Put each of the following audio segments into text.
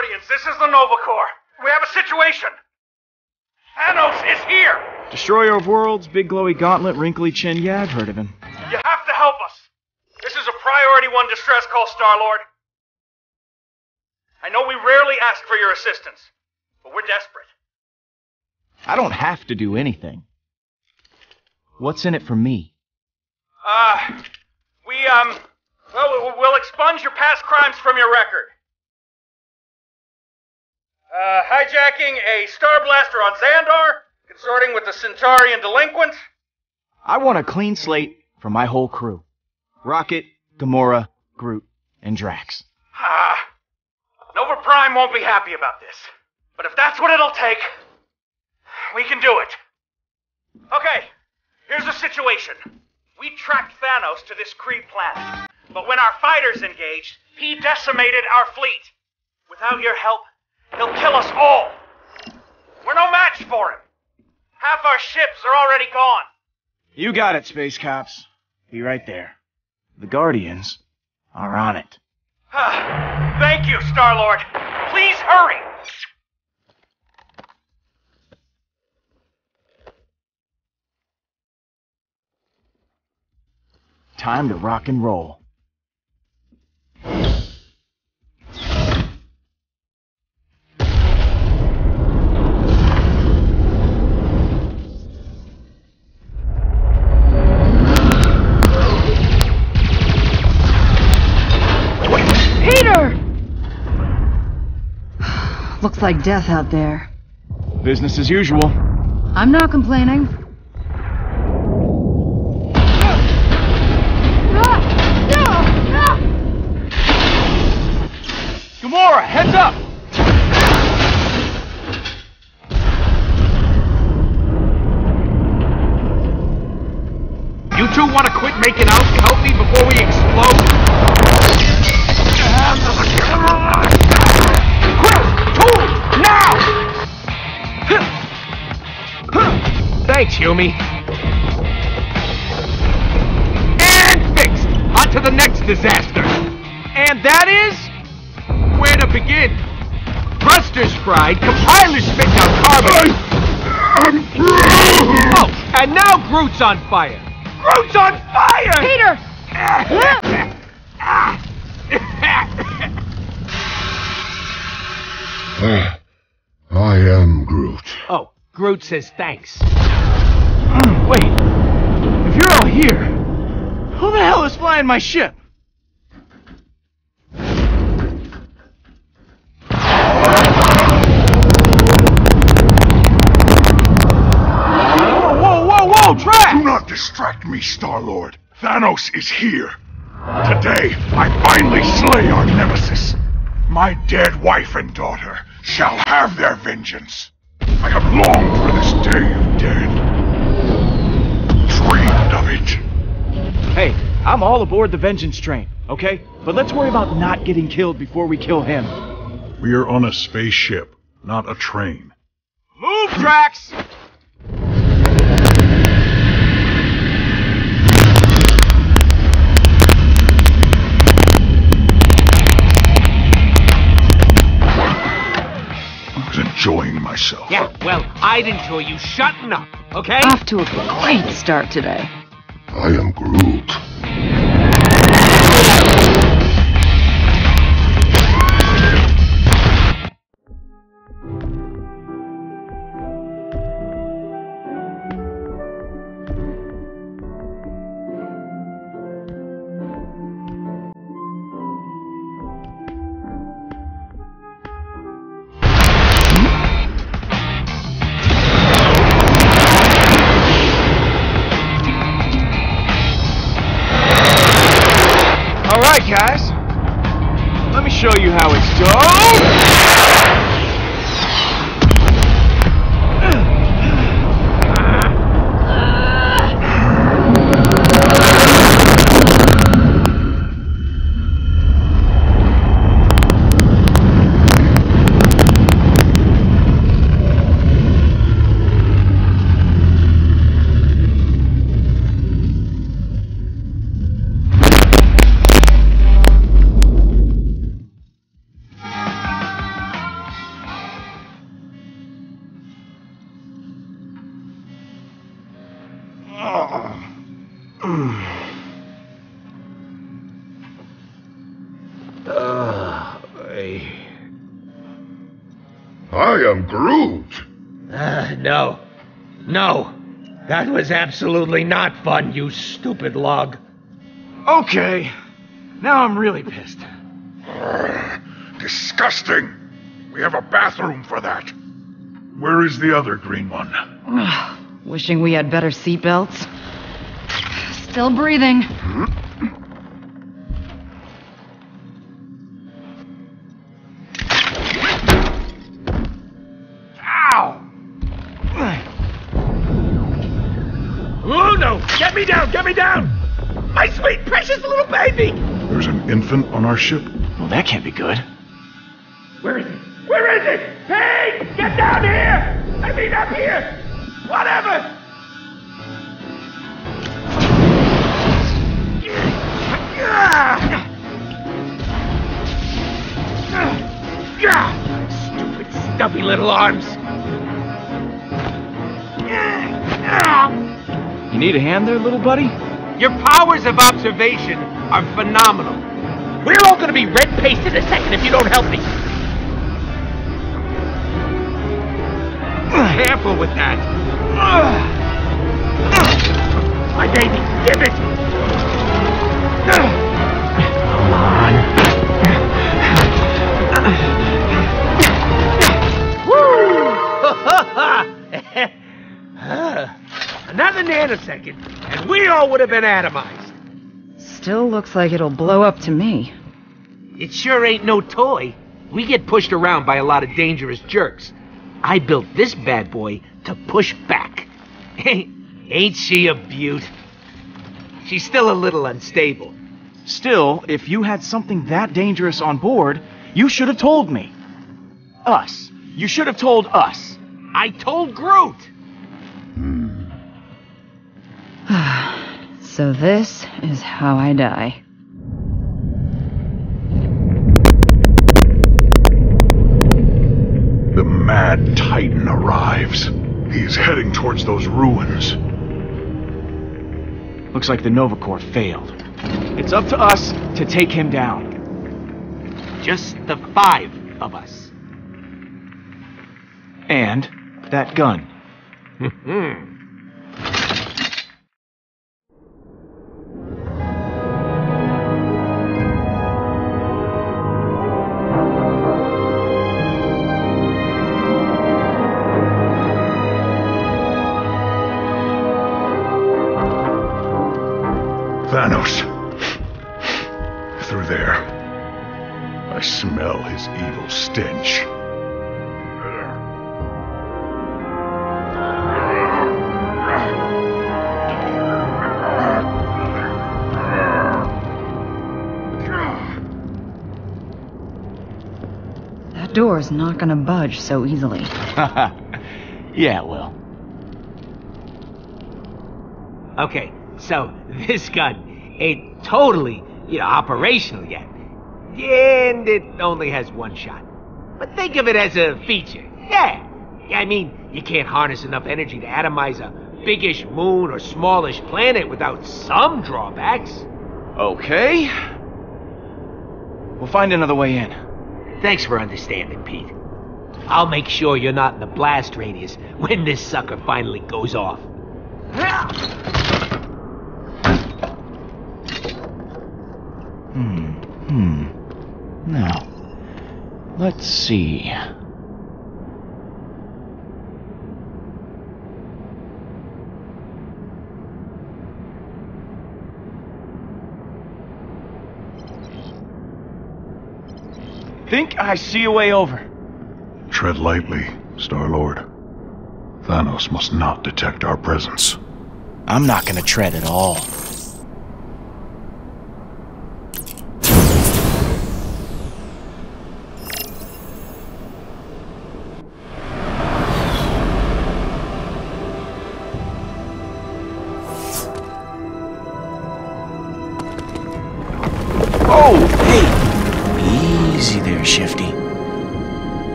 Guardians, this is the Nova Corps. We have a situation. Thanos is here. Destroyer of Worlds, big glowy gauntlet, wrinkly chin. Yeah, I've heard of him. You have to help us. This is a priority one distress call, Star Lord. I know we rarely ask for your assistance, but we're desperate. I don't have to do anything. What's in it for me? Uh, we, um, well, we'll expunge your past crimes from your record. Uh, hijacking a Star Blaster on Xandar, consorting with the Centaurian delinquents. I want a clean slate for my whole crew. Rocket, Gamora, Groot, and Drax. Ah, Nova Prime won't be happy about this. But if that's what it'll take, we can do it. Okay, here's the situation. We tracked Thanos to this Kree planet, but when our fighters engaged, he decimated our fleet. Without your help, he'll kill us all. We're no match for him. Half our ships are already gone. You got it, Space Cops. Be right there. The Guardians are on it. Thank you, Star Lord. Please hurry. Time to rock and roll. Looks like death out there. Business as usual. I'm not complaining. Gamora, heads up! You two want to quit making out and help me before we explode? Thanks, Yumi. And fixed! On to the next disaster. And that is... Where to begin? Thrusters fried, compilers spitting out carbon. Oh, and now Groot's on fire. Groot's on fire! Peter! Ah, I am Groot. oh, Groot says thanks. Wait, if you're all here, who the hell is flying my ship? Do not distract me, Star-Lord. Thanos is here. Today, I finally slay our nemesis. My dead wife and daughter shall have their vengeance. I have longed for this day of death. Dreamed of it. Hey, I'm all aboard the vengeance train, okay? But let's worry about not getting killed before we kill him. We are on a spaceship, not a train. Move, Drax! Enjoying myself. Yeah, well, I'd enjoy you shutting up, okay? Off to a great start today. I am Groot. I am Groot. Uh, no. No. That was absolutely not fun, you stupid log. Okay. Now I'm really pissed. Disgusting. We have a bathroom for that. Where is the other green one? Wishing we had better seatbelts. Still breathing. Ow! On our ship. Well, that can't be good. Where is it? Where is it? Hey! Get down here! I mean, up here! Whatever! Stupid, stubby little arms! You need a hand there, little buddy? Your powers of observation are phenomenal. We're all gonna be red paste in a second if you don't help me. Careful with that. My baby, give it! Come on. Another nanosecond, and we all would have been atomized. Still looks like it'll blow up to me. It sure ain't no toy. We get pushed around by a lot of dangerous jerks. I built this bad boy to push back. ain't she a beaut? She's still a little unstable. Still, if you had something that dangerous on board, you should have told me. Us. You should have told us. I told Groot. So this is how I die. The mad titan arrives. He's heading towards those ruins. Looks like the Nova Corps failed. It's up to us to take him down. Just the five of us. And that gun. Hmm. Door is not gonna budge so easily. yeah, it will. Okay, so this gun ain't totally, you know, operational yet. And it only has one shot. But think of it as a feature. Yeah. Yeah, I mean, you can't harness enough energy to atomize a biggish moon or smallish planet without some drawbacks. Okay. We'll find another way in. Thanks for understanding, Pete. I'll make sure you're not in the blast radius when this sucker finally goes off. Hmm. Hmm. Now, let's see. Think I see a way over. Tread lightly, Star Lord. Thanos must not detect our presence. I'm not gonna tread at all.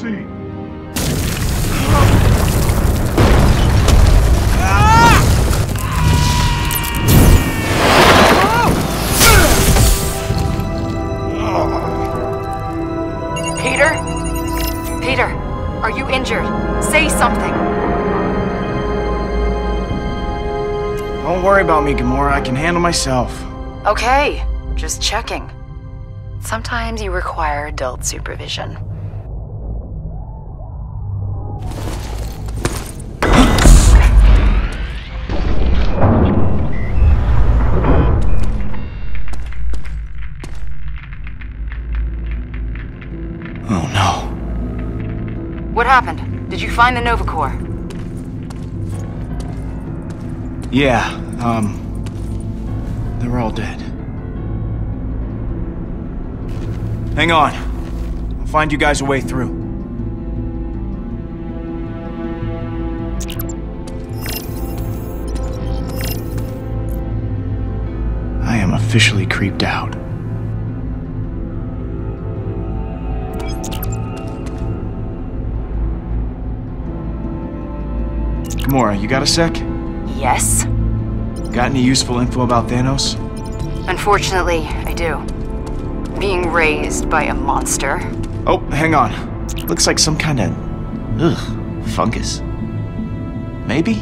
See? Peter? Peter, are you injured? Say something. Don't worry about me, Gamora. I can handle myself. Okay, just checking. Sometimes you require adult supervision. Find the Nova Corps? Yeah, um. They're all dead. Hang on. I'll find you guys a way through. I am officially creeped out. Gamora, you got a sec? Yes. Got any useful info about Thanos? Unfortunately, I do. Being raised by a monster. Oh, hang on. Looks like some kind of. Ugh, fungus. Maybe?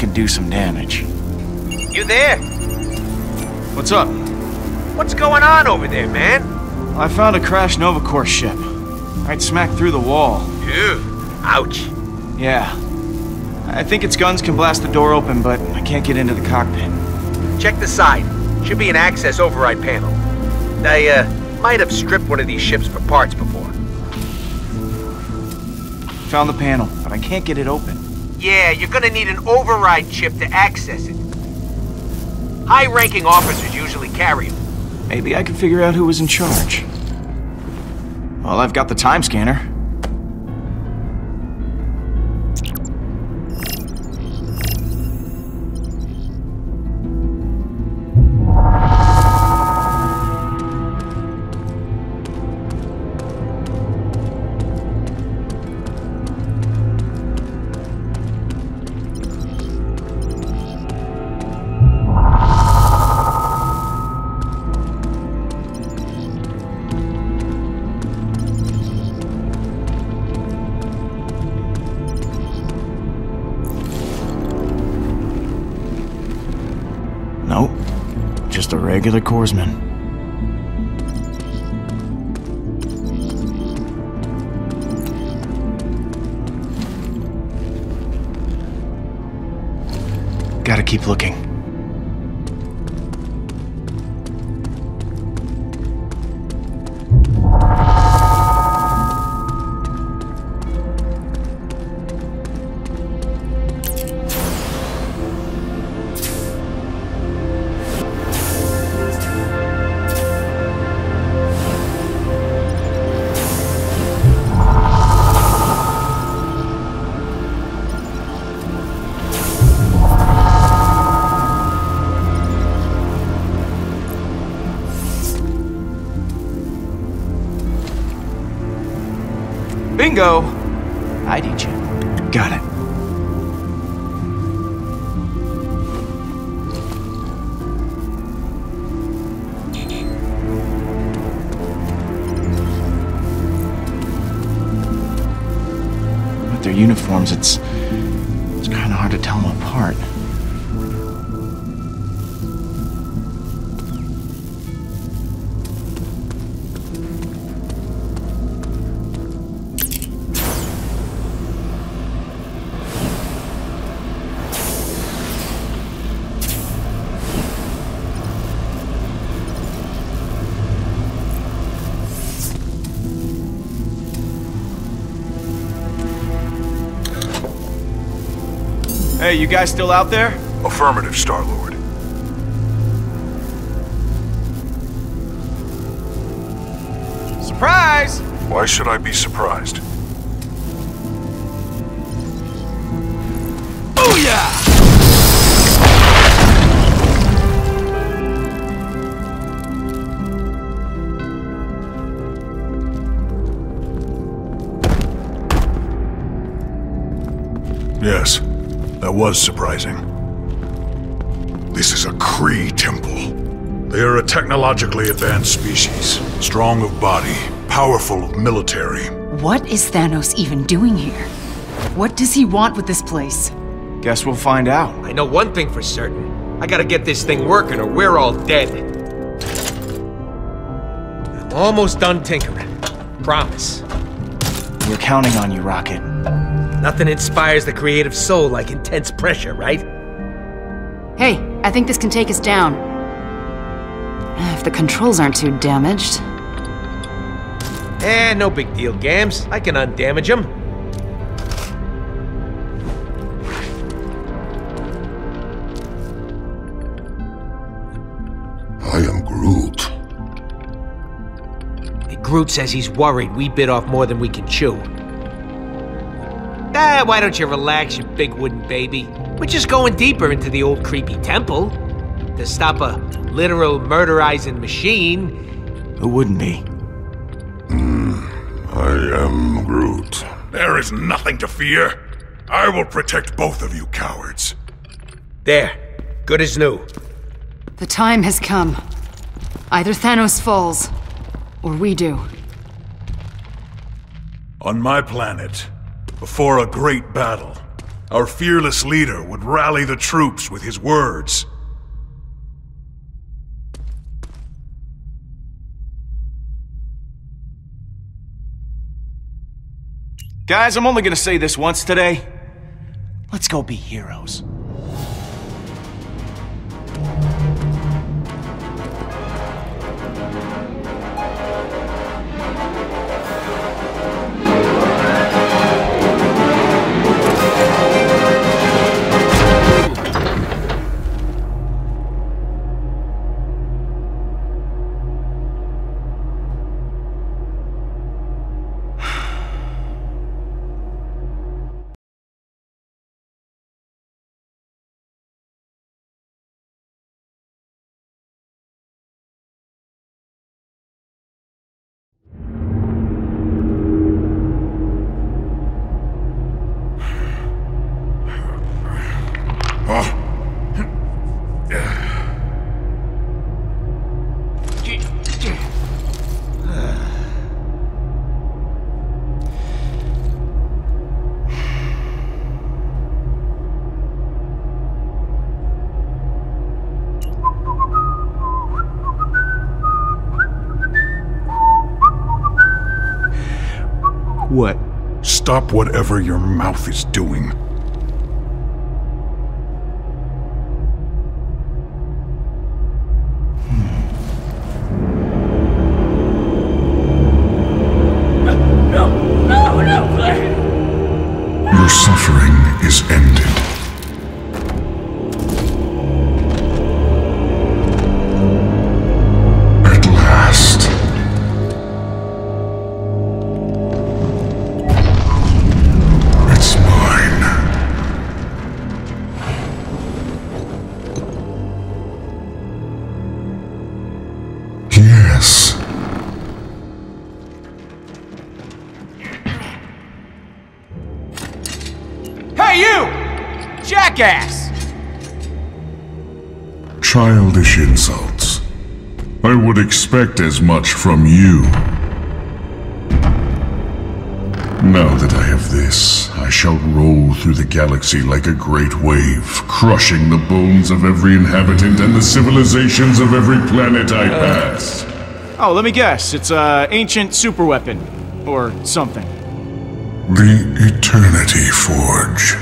Could do some damage. You there? What's up? What's going on over there, man? I found a crashed Nova Corps ship. Right smack through the wall. Ew. Ouch. Yeah. I think its guns can blast the door open, but I can't get into the cockpit. Check the side. Should be an access override panel. I, uh, might have stripped one of these ships for parts before. Found the panel, but I can't get it open. Yeah, you're gonna need an override chip to access it. High-ranking officers usually carry them. Maybe I can figure out who was in charge. Well, I've got the time scanner. Regular Corpsman. Gotta keep looking. Bingo! Hey, you guys still out there? Affirmative, Star-Lord. Surprise! Why should I be surprised? That was surprising. This is a Kree temple. They are a technologically advanced species, strong of body, powerful of military. What is Thanos even doing here? What does he want with this place? Guess we'll find out. I know one thing for certain. I gotta get this thing working or we're all dead. I'm almost done tinkering. Promise. We're counting on you, Rocket. Nothing inspires the creative soul like intense pressure, right? Hey, I think this can take us down. If the controls aren't too damaged. Eh, no big deal, Gams. I can undamage them. I am Groot. Groot says he's worried we bit off more than we can chew. Ah, why don't you relax, you big wooden baby? We're just going deeper into the old creepy temple. To stop a literal murderizing machine. Who wouldn't be? I am Groot. There is nothing to fear. I will protect both of you cowards. There. Good as new. The time has come. Either Thanos falls, or we do. On my planet, before a great battle, our fearless leader would rally the troops with his words. Guys, I'm only gonna say this once today. Let's go be heroes. Stop whatever your mouth is doing. Childish insults. I would expect as much from you. Now that I have this, I shall roll through the galaxy like a great wave, crushing the bones of every inhabitant and the civilizations of every planet I uh, pass. Oh, let me guess. It's a ancient superweapon. Or something. The Eternity Forge.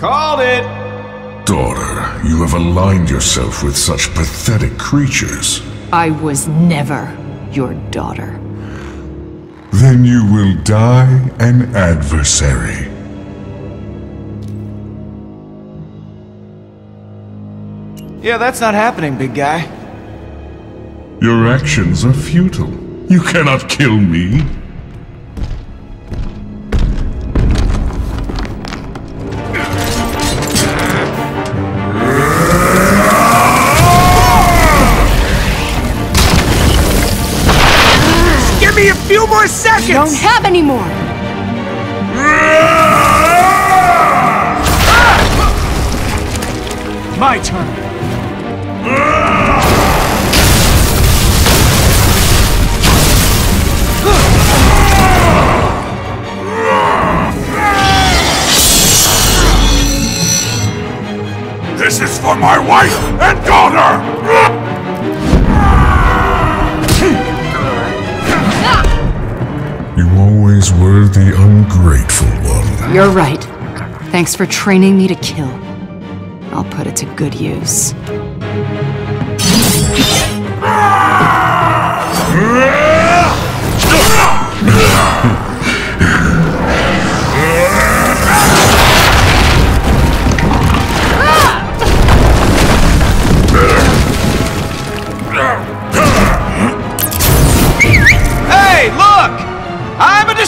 Called it! Daughter, you have aligned yourself with such pathetic creatures. I was never your daughter. Then you will die an adversary. Yeah, that's not happening, big guy. Your actions are futile. You cannot kill me. More seconds! Don't have any more! Ah! My turn. This is for my wife and daughter! You always were the ungrateful one. You're right. Thanks for training me to kill. I'll put it to good use.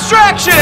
distraction!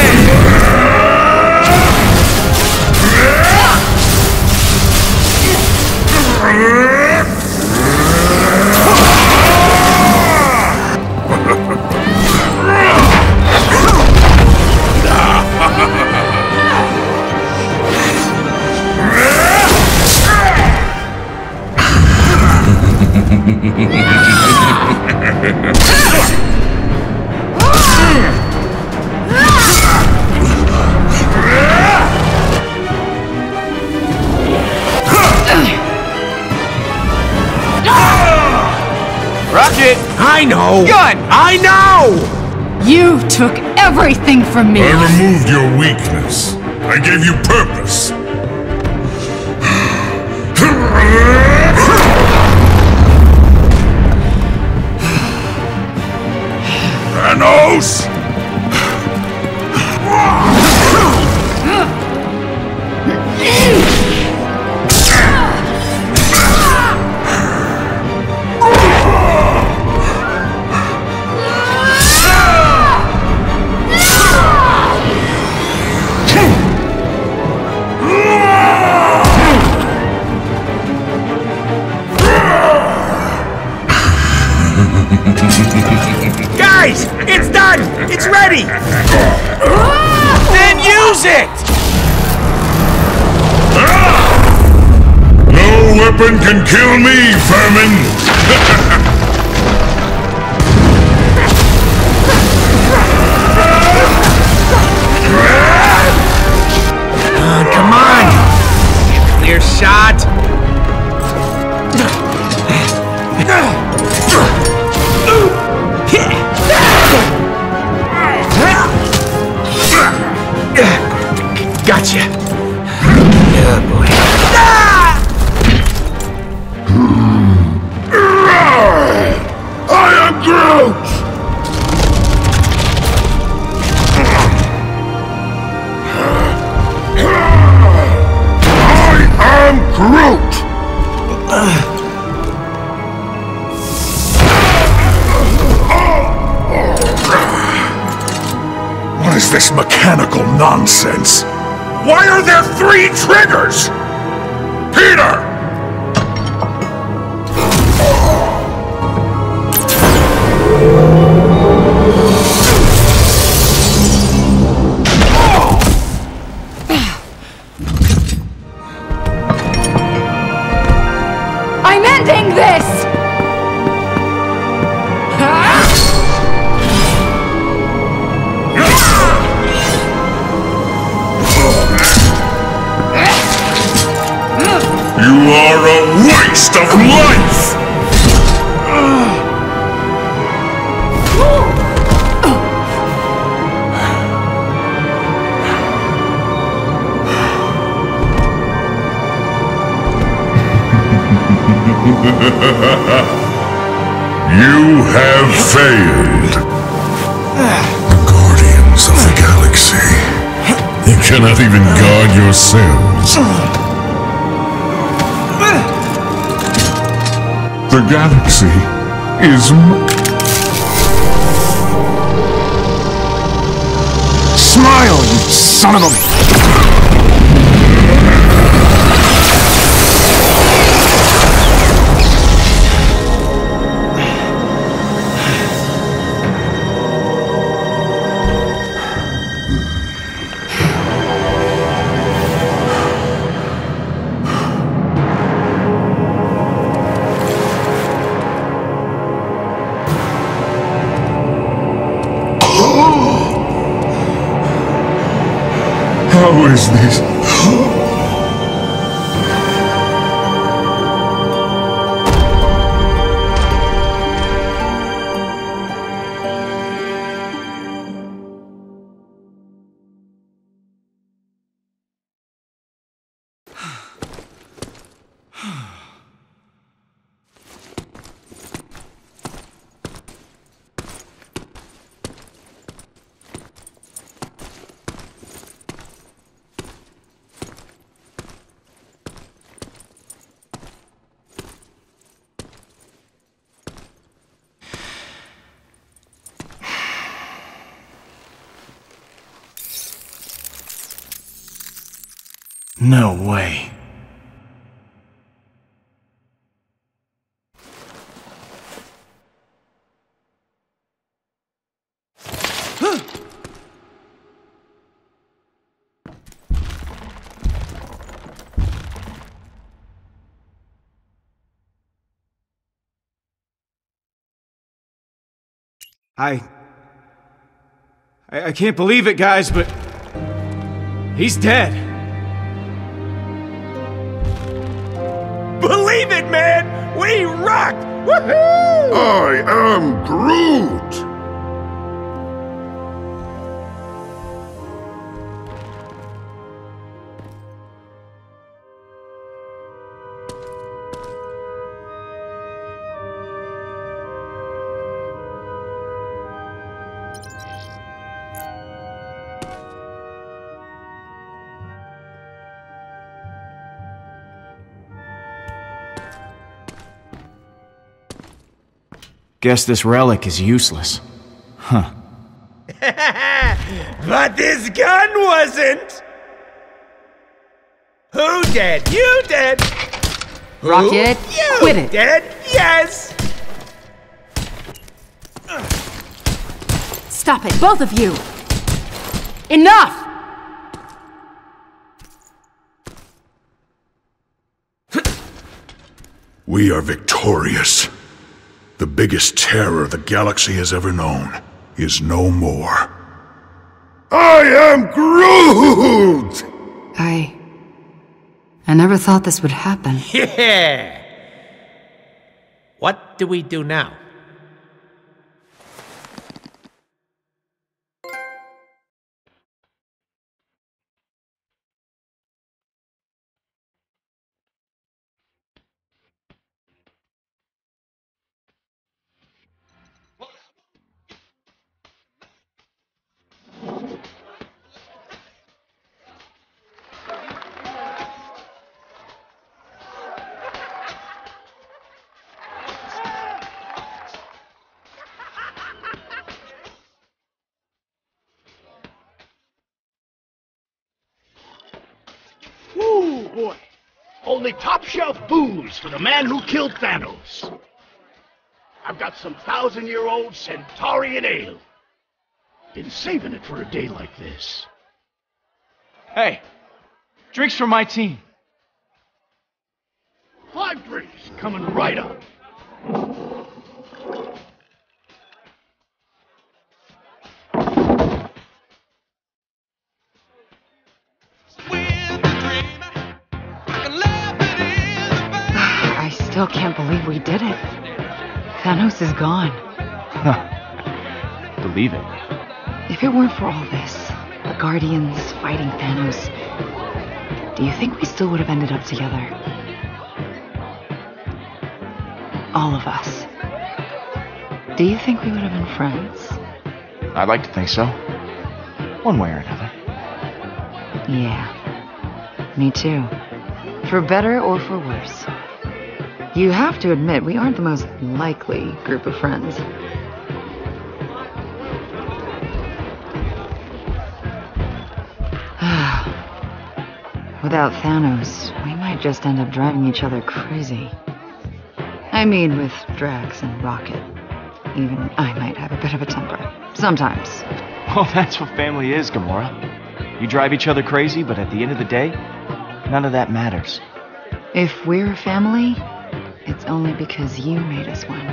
Know! Gun! I know! You took everything from me! I removed your weakness. I gave you purpose. Thanos! It's ready! then use it! No weapon can kill me, vermin! Ah, come on! Clear shot! Nonsense? Why are there three triggers? Peter! The galaxy is. Smile, you son of a. No way. I, I. Can't believe it, guys, but. He's dead. Believe it, man! We rocked! Woohoo! I am Groot! Guess this relic is useless. Huh. But this gun wasn't! Who dead? You dead! Rocket, You quit it. dead? Yes! Stop it, both of you! Enough! We are victorious. The biggest terror the galaxy has ever known is no more. I am Groot! I. I never thought this would happen. Yeah! What do we do now? For the man who killed Thanos. I've got some thousand year old Centaurian ale. Been saving it for a day like this. Hey, drinks for my team. Five drinks coming right up. Still can't believe we did it. Thanos is gone. Believe it. If it weren't for all this, the Guardians fighting Thanos, do you think we still would have ended up together? All of us. Do you think we would have been friends? I'd like to think so. One way or another. Yeah. Me too. For better or for worse. You have to admit, we aren't the most likely group of friends. Without Thanos, we might just end up driving each other crazy. I mean, with Drax and Rocket. Even I might have a bit of a temper. Sometimes. Well, oh, that's what family is, Gamora. You drive each other crazy, but at the end of the day, none of that matters. If we're a family, it's only because you made us one.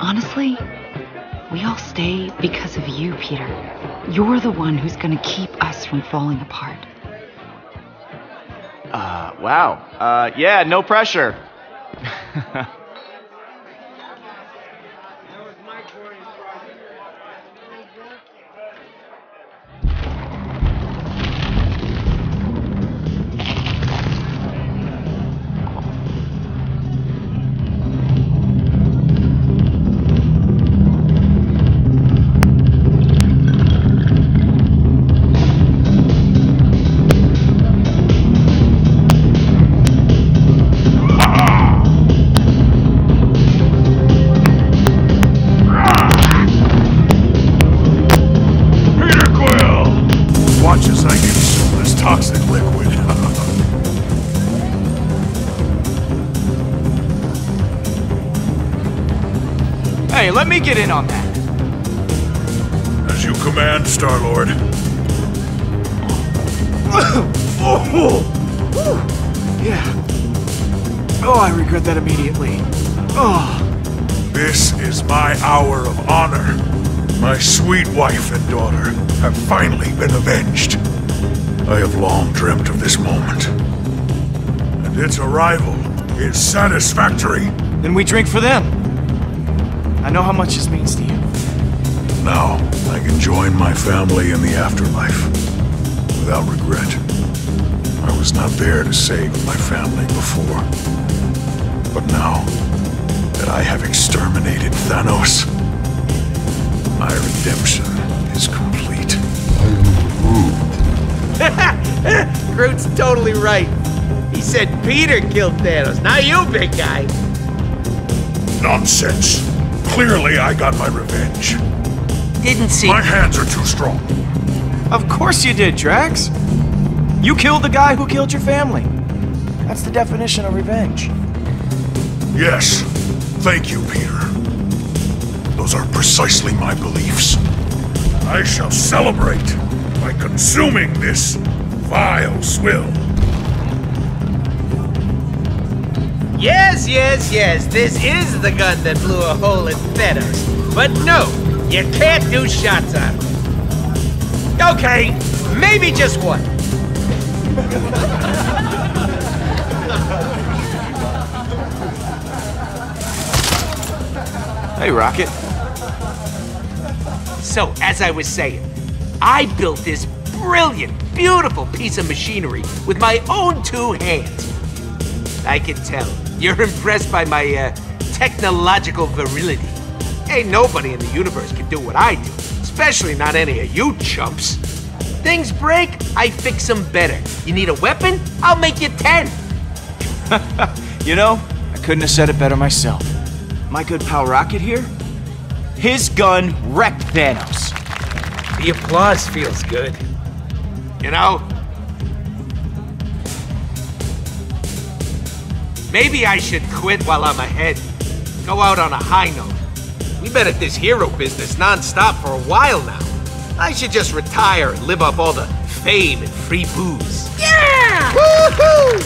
Honestly, we all stay because of you, Peter. You're the one who's gonna keep us from falling apart. Uh, wow. Uh, yeah, no pressure. satisfactory. Then we drink for them. I know how much this means to you. Now, I can join my family in the afterlife without regret. I was not there to save my family before. But now that I have exterminated Thanos, my redemption is complete. I am Groot. Groot's totally right. He said Peter killed Thanos, not you, big guy. Nonsense. Clearly, I got my revenge. Didn't see. My hands are too strong. Of course you did, Drax. You killed the guy who killed your family. That's the definition of revenge. Yes. Thank you, Peter. Those are precisely my beliefs. I shall celebrate by consuming this vile swill. Yes, yes, yes, this is the gun that blew a hole in Thanos. But no, you can't do shots on it. Okay, maybe just one. Hey, Rocket. So, as I was saying, I built this brilliant, beautiful piece of machinery with my own two hands. I can tell you're impressed by my uh, technological virility. Ain't nobody in the universe can do what I do, especially not any of you chumps. Things break, I fix them better. You need a weapon? I'll make you ten. You know, I couldn't have said it better myself. My good pal Rocket here, his gun wrecked Thanos. The applause feels good. You know? Maybe I should quit while I'm ahead. Go out on a high note. We've been at this hero business nonstop for a while now. I should just retire and live off all the fame and free booze. Yeah! Woohoo!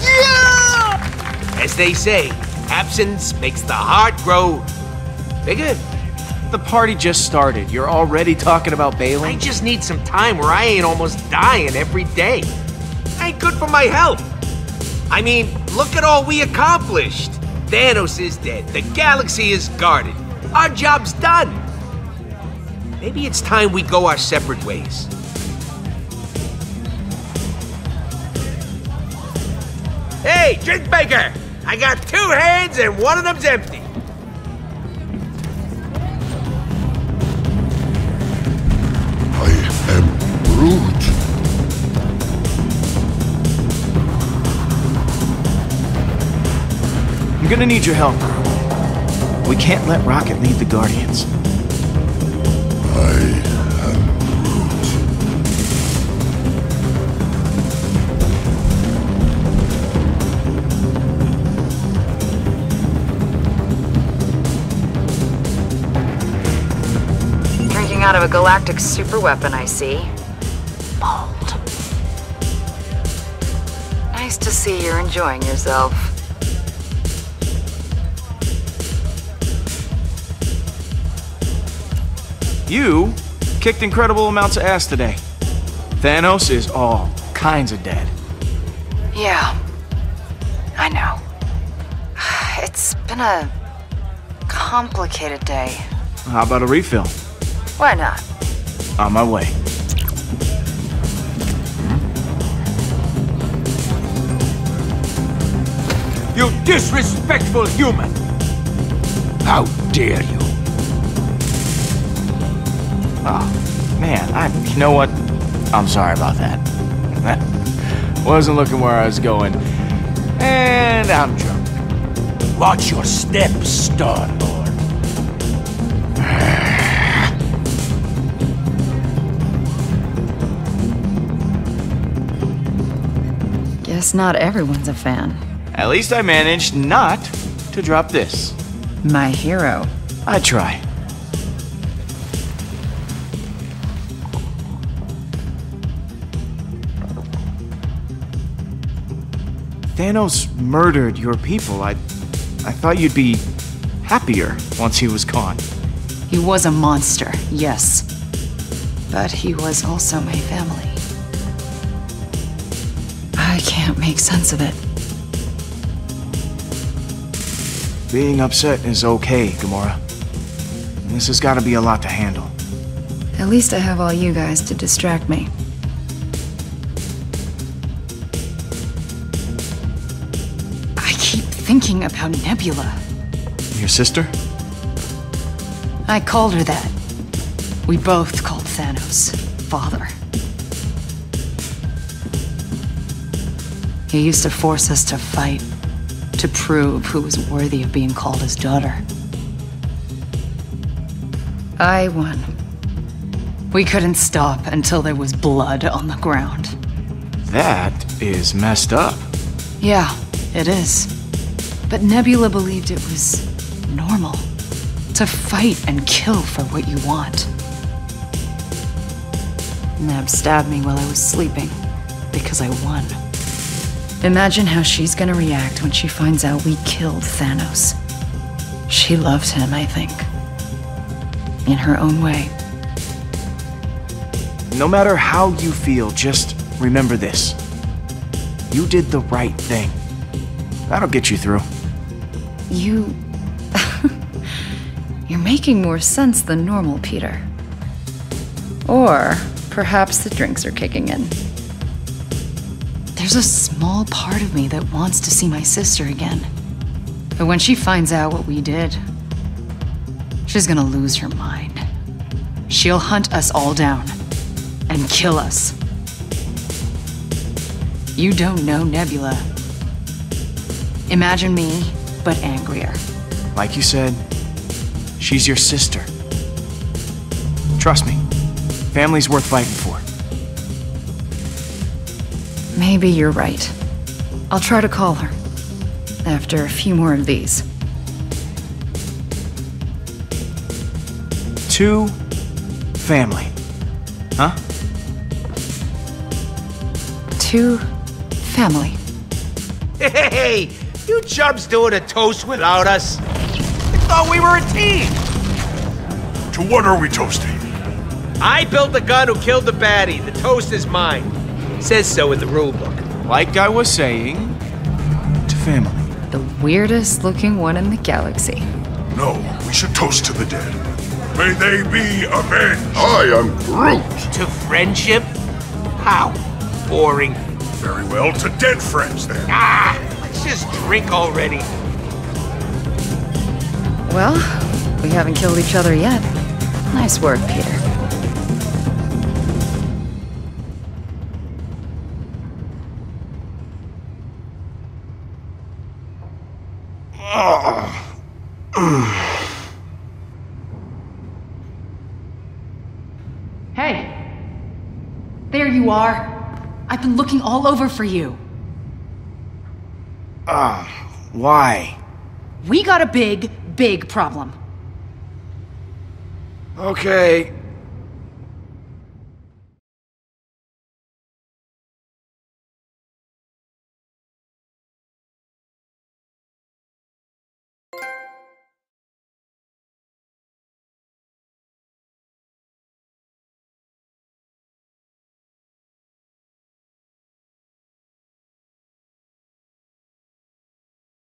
Yeah! As they say, absence makes the heart grow bigger. The party just started. You're already talking about bailing? I just need some time where I ain't almost dying every day. Ain't good for my health. I mean, look at all we accomplished. Thanos is dead. The galaxy is guarded. Our job's done. Maybe it's time we go our separate ways. Hey, drink maker! I got two hands and one of them's empty. I'm gonna need your help, We can't let Rocket lead the Guardians. I out of a galactic superweapon, I see. Bold. Nice to see you're enjoying yourself. You kicked incredible amounts of ass today. Thanos is all kinds of dead. Yeah. I know. It's been a complicated day. How about a refill? Why not? On my way. You disrespectful human! How dare you? Man, I. You know what? I'm sorry about that. Wasn't looking where I was going. And I'm drunk. Watch your steps, Star Lord. Guess not everyone's a fan. At least I managed not to drop this. My hero. I try. Thanos murdered your people. I I thought you'd be happier once he was gone. He was a monster, yes. But he was also my family. I can't make sense of it. Being upset is okay, Gamora. This has got to be a lot to handle. At least I have all you guys to distract me. Thinking about Nebula. Your sister? I called her that. We both called Thanos father. He used to force us to fight, to prove who was worthy of being called his daughter. I won. We couldn't stop until there was blood on the ground. That is messed up. Yeah, it is. But Nebula believed it was normal to fight and kill for what you want. Neb stabbed me while I was sleeping because I won. Imagine how she's gonna react when she finds out we killed Thanos. She loved him, I think. In her own way. No matter how you feel, just remember this. You did the right thing. That'll get you through. You. You're making more sense than normal, Peter. Or perhaps the drinks are kicking in. There's a small part of me that wants to see my sister again. But when she finds out what we did, she's gonna lose her mind. She'll hunt us all down and kill us. You don't know Nebula. Imagine me, but angrier. Like you said, she's your sister. Trust me, family's worth fighting for. Maybe you're right. I'll try to call her. After a few more of these. To family. Huh? To family. Hey, you chubs doing a toast without us? I thought we were a team. To what are we toasting? I built the gun who killed the baddie. The toast is mine. Says so in the rule book. Like I was saying, to family. The weirdest looking one in the galaxy. No, we should toast to the dead. May they be avenged. I am Groot. To friendship? How? Boring. Very well, to dead friends then. Ah, let's just drink already. Well, we haven't killed each other yet. Nice work, Peter. Hey! There you are! I've been looking all over for you. Ah, why? We got a big, big problem. Okay.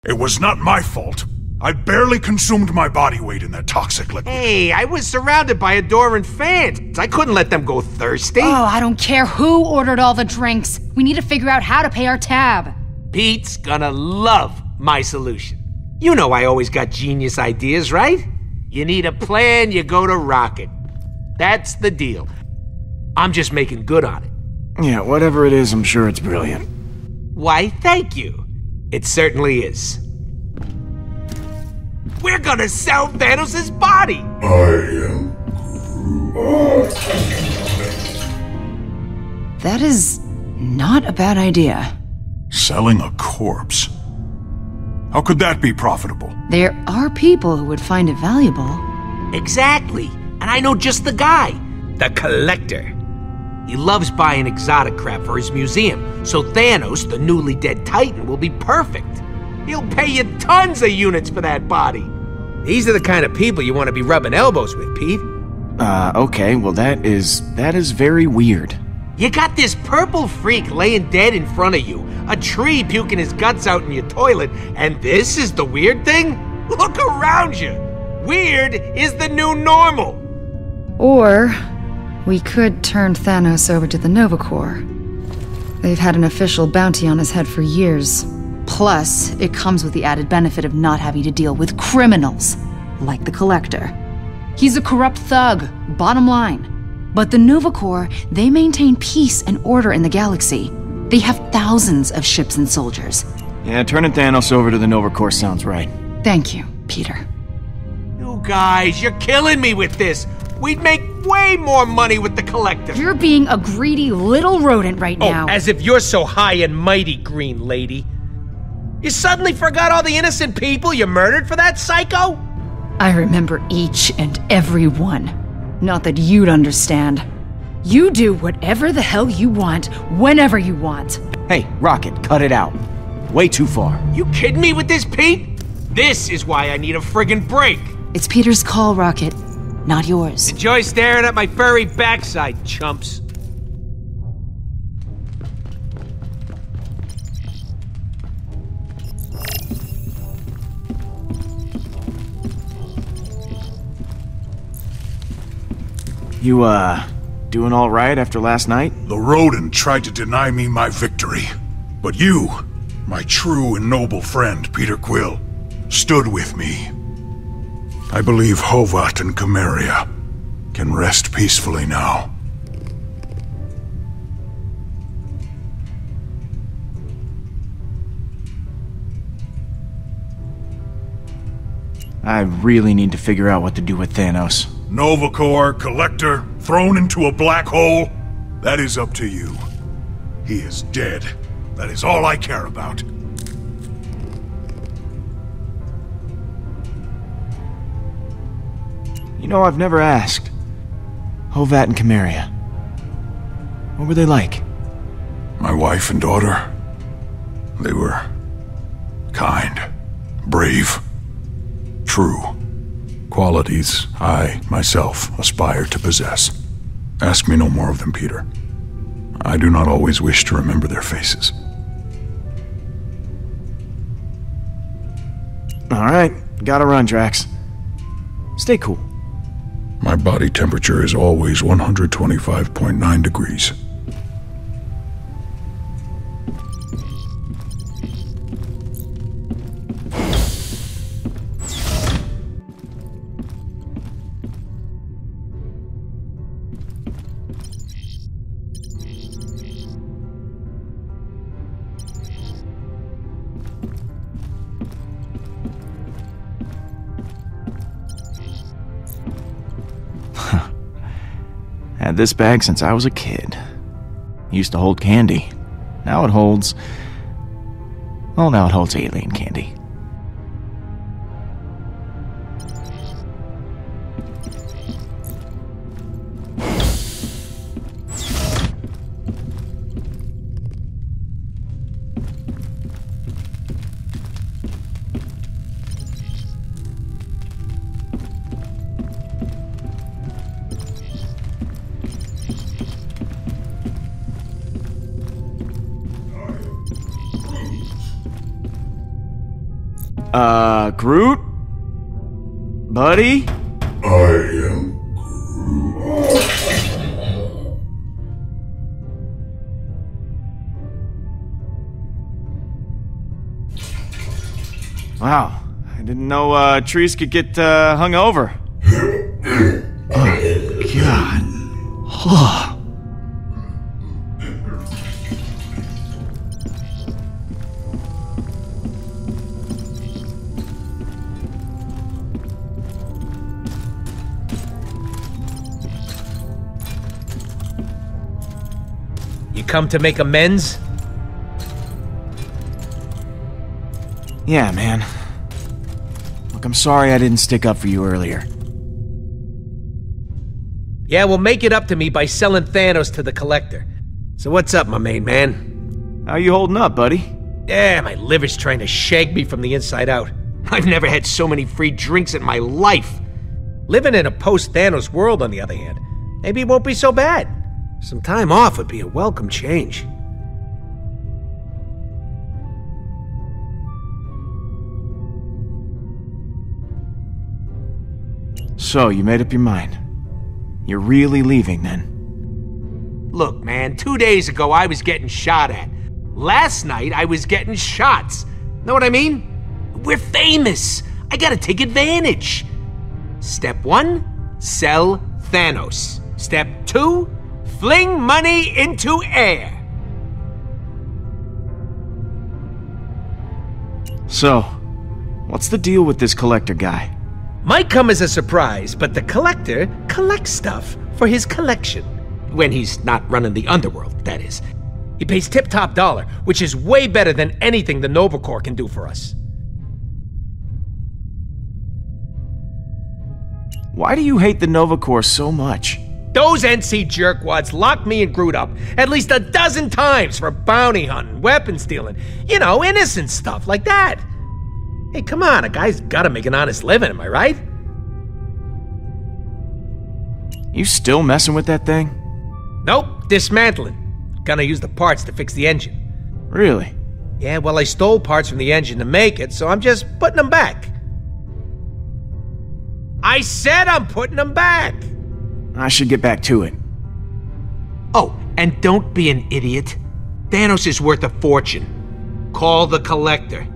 It was not my fault. I barely consumed my body weight in that toxic liquid. Hey, I was surrounded by adoring fans. I couldn't let them go thirsty. Oh, I don't care who ordered all the drinks. We need to figure out how to pay our tab. Pete's gonna love my solution. You know I always got genius ideas, right? You need a plan, you go to Rocket. That's the deal. I'm just making good on it. Yeah, whatever it is, I'm sure it's brilliant. Why, thank you. It certainly is. We're gonna sell Thanos' body! I am That is not a bad idea. selling a corpse. How could that be profitable? There are people who would find it valuable. Exactly. And I know just the guy. The collector. He loves buying exotic crap for his museum, so Thanos, the newly dead Titan, will be perfect. He'll pay you tons of units for that body. These are the kind of people you want to be rubbing elbows with, Pete. Uh, okay, well that is that is very weird. You got this purple freak laying dead in front of you, a tree puking his guts out in your toilet, and this is the weird thing? Look around you. Weird is the new normal. Or we could turn Thanos over to the Nova Corps. They've had an official bounty on his head for years. Plus, it comes with the added benefit of not having to deal with criminals, like the Collector. He's a corrupt thug, bottom line. But the Nova Corps, they maintain peace and order in the galaxy. They have thousands of ships and soldiers. Yeah, turning Thanos over to the Nova Corps sounds right. Thank you, Peter. You guys, you're killing me with this. We'd make way more money with the collector. You're being a greedy little rodent right oh, now. as if you're so high and mighty, Green Lady. You suddenly forgot all the innocent people you murdered for that psycho? I remember each and every one. Not that you'd understand. You do whatever the hell you want, whenever you want. Hey, Rocket, cut it out. Way too far. You kidding me with this, Pete? This is why I need a friggin' break. It's Peter's call, Rocket, not yours. Enjoy staring at my furry backside, chumps. You, uh, doing all right after last night? The rodent tried to deny me my victory. But you, my true and noble friend, Peter Quill, stood with me. I believe Hovat and Cameria can rest peacefully now. I really need to figure out what to do with Thanos. Nova Corps, Collector, thrown into a black hole? That is up to you. He is dead. That is all I care about. You know, I've never asked. Hovat and Cameria. What were they like? My wife and daughter, they were kind, brave, true. Qualities I, myself, aspire to possess. Ask me no more of them, Peter. I do not always wish to remember their faces. Alright, gotta run, Drax. Stay cool. My body temperature is always 125.9 degrees. This bag since I was a kid. Used to hold candy. Now it holds. Well, now it holds alien candy. Uh, Groot? Buddy? I am Groot. Wow, I didn't know uh, trees could get uh, hung over. oh, God. Come to make amends? Yeah, man. Look, I'm sorry I didn't stick up for you earlier. Yeah, well, make it up to me by selling Thanos to the Collector. So what's up, my main man? How you holding up, buddy? Yeah, my liver's trying to shake me from the inside out. I've never had so many free drinks in my life. Living in a post-Thanos world, on the other hand, maybe it won't be so bad. Some time off would be a welcome change. So, you made up your mind. You're really leaving then? Look, man, two days ago I was getting shot at. Last night I was getting shots. Know what I mean? We're famous. I gotta take advantage. Step one, sell Thanos. Step two, fling money into air. So, what's the deal with this collector guy? Might come as a surprise, but the collector collects stuff for his collection. When he's not running the underworld, that is. He pays tip top dollar, which is way better than anything the Nova Corps can do for us. Why do you hate the Nova Corps so much? Those NC jerkwads locked me and Groot up at least a dozen times for bounty hunting, weapon stealing, you know, innocent stuff like that. Hey, come on, a guy's gotta make an honest living, am I right? You still messing with that thing? Nope, dismantling. Gonna use the parts to fix the engine. Really? Yeah, well, I stole parts from the engine to make it, so I'm just putting them back. I said I'm putting them back! I should get back to it. Oh, and don't be an idiot. Thanos is worth a fortune. Call the collector.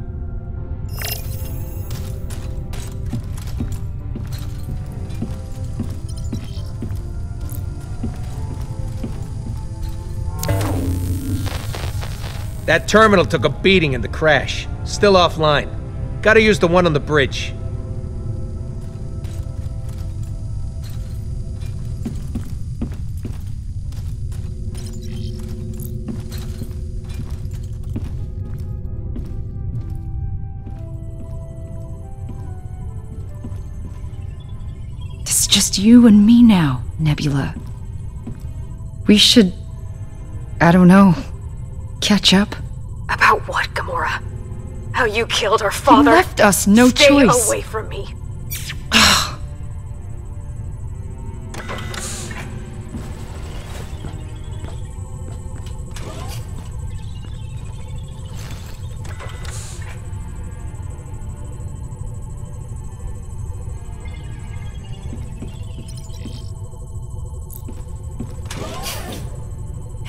That terminal took a beating in the crash. Still offline. Gotta use the one on the bridge. Just you and me now, Nebula. We should. I don't know. Catch up? About what, Gamora? How you killed our father? You left us no Stay choice. away from me.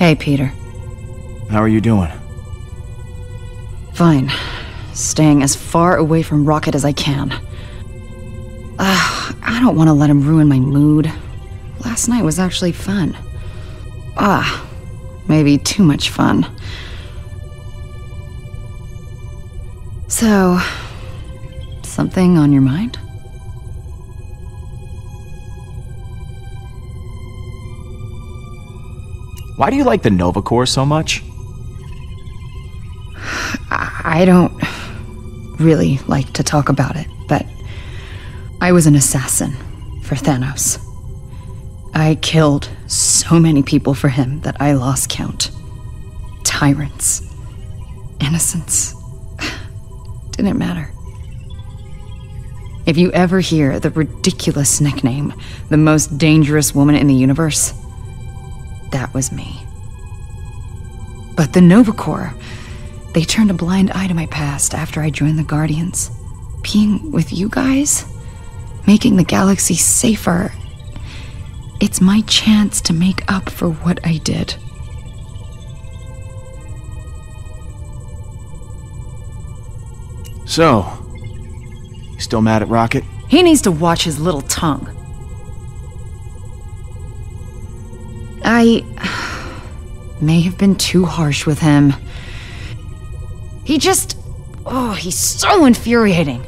Hey, Peter. How are you doing? Fine. Staying as far away from Rocket as I can. Ah, I don't want to let him ruin my mood. Last night was actually fun. Ah, maybe too much fun. So, something on your mind? Why do you like the Nova Corps so much? I don't really like to talk about it, but I was an assassin for Thanos. I killed so many people for him that I lost count. Tyrants, innocents. Didn't matter. If you ever hear the ridiculous nickname, the most dangerous woman in the universe, that was me. But the Nova Corps, they turned a blind eye to my past after I joined the Guardians. Being with you guys, making the galaxy safer, it's my chance to make up for what I did. So, you still mad at Rocket? He needs to watch his little tongue. I may have been too harsh with him. He just. Oh, he's so infuriating.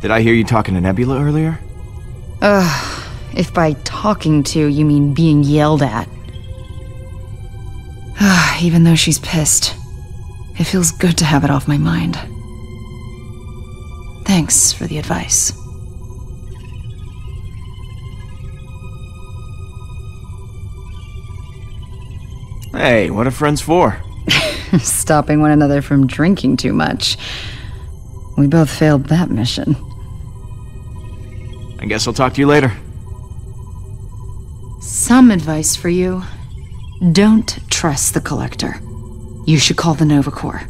Did I hear you talking to Nebula earlier? Ugh, if by talking to you mean being yelled at. Ugh, Even though she's pissed, it feels good to have it off my mind. Thanks for the advice. Hey, what are friends for? Stopping one another from drinking too much. We both failed that mission. I guess I'll talk to you later. Some advice for you. Don't trust the Collector. You should call the Nova Corps.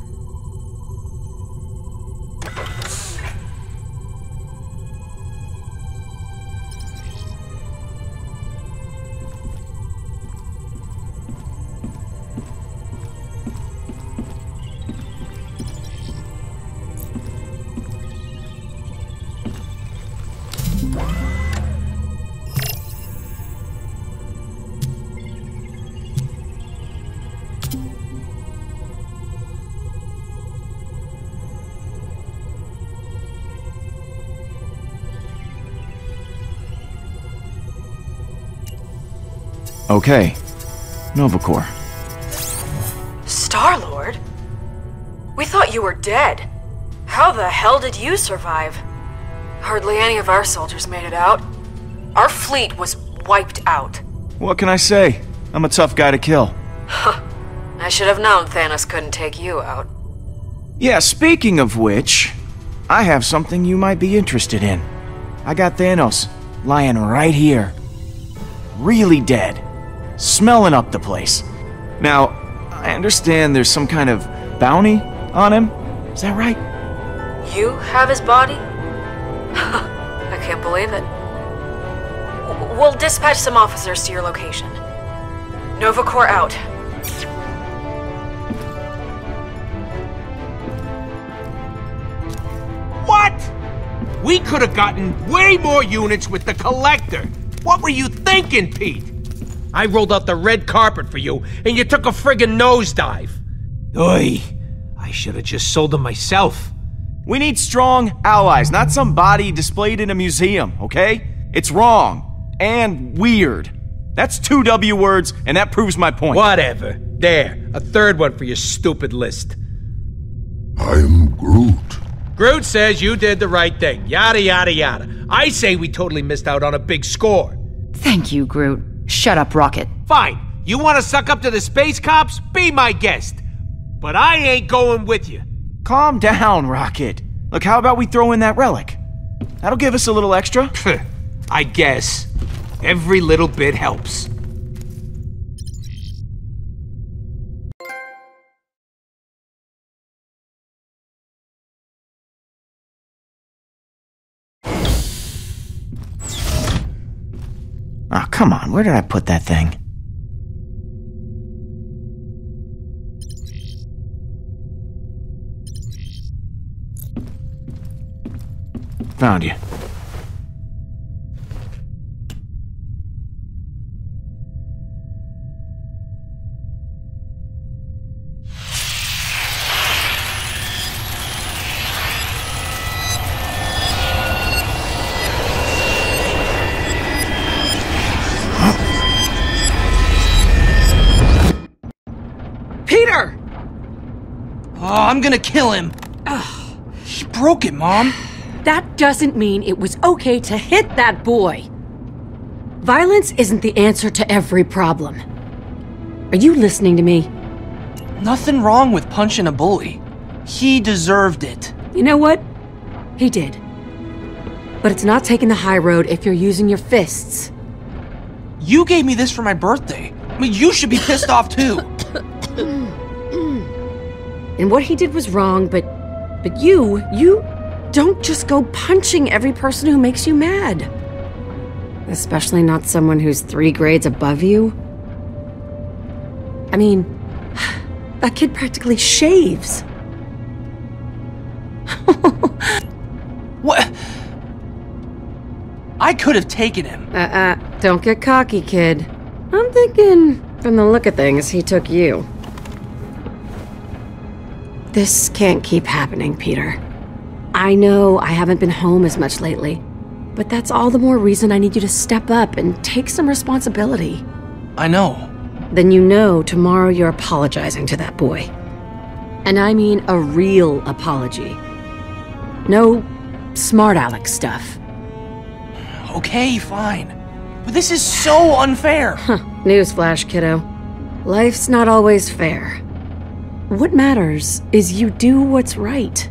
Okay. Nova Corps. Star Lord? We thought you were dead. How the hell did you survive? Hardly any of our soldiers made it out. Our fleet was wiped out. What can I say? I'm a tough guy to kill. Huh. I should have known Thanos couldn't take you out. Yeah, speaking of which, I have something you might be interested in. I got Thanos lying right here. Really dead. Smelling up the place. Now, I understand there's some kind of bounty on him. Is that right? You have his body? I can't believe it. W- We'll dispatch some officers to your location. Nova Corps out. What? We could have gotten way more units with the Collector. What were you thinking, Pete? I rolled out the red carpet for you, and you took a friggin' nosedive. Oi! I should have just sold them myself. We need strong allies, not some body displayed in a museum, okay? It's wrong. And weird. That's two W words, and that proves my point. Whatever. There, a third one for your stupid list. I'm Groot. Groot says you did the right thing. Yada, yada, yada. I say we totally missed out on a big score. Thank you, Groot. Shut up, Rocket. Fine. You want to suck up to the space cops? Be my guest. But I ain't going with you. Calm down, Rocket. Look, how about we throw in that relic? That'll give us a little extra. I guess. Every little bit helps. Come on. Where did I put that thing? Found you. I'm gonna kill him. He broke it, Mom. That doesn't mean it was okay to hit that boy. Violence isn't the answer to every problem. Are you listening to me? Nothing wrong with punching a bully. He deserved it. You know what? He did. But it's not taking the high road if you're using your fists. You gave me this for my birthday. I mean, you should be pissed off too. And what he did was wrong, but but you, you don't just go punching every person who makes you mad. Especially not someone who's 3 grades above you. I mean, that kid practically shaves. what? I could have taken him. Uh-uh, don't get cocky, kid. I'm thinking, from the look of things, he took you. This can't keep happening, Peter. I know I haven't been home as much lately, but that's all the more reason I need you to step up and take some responsibility. I know. Then you know tomorrow you're apologizing to that boy. And I mean a real apology. No smart aleck stuff. Okay, fine. But this is so unfair. Huh. Newsflash, kiddo. Life's not always fair. What matters is you do what's right.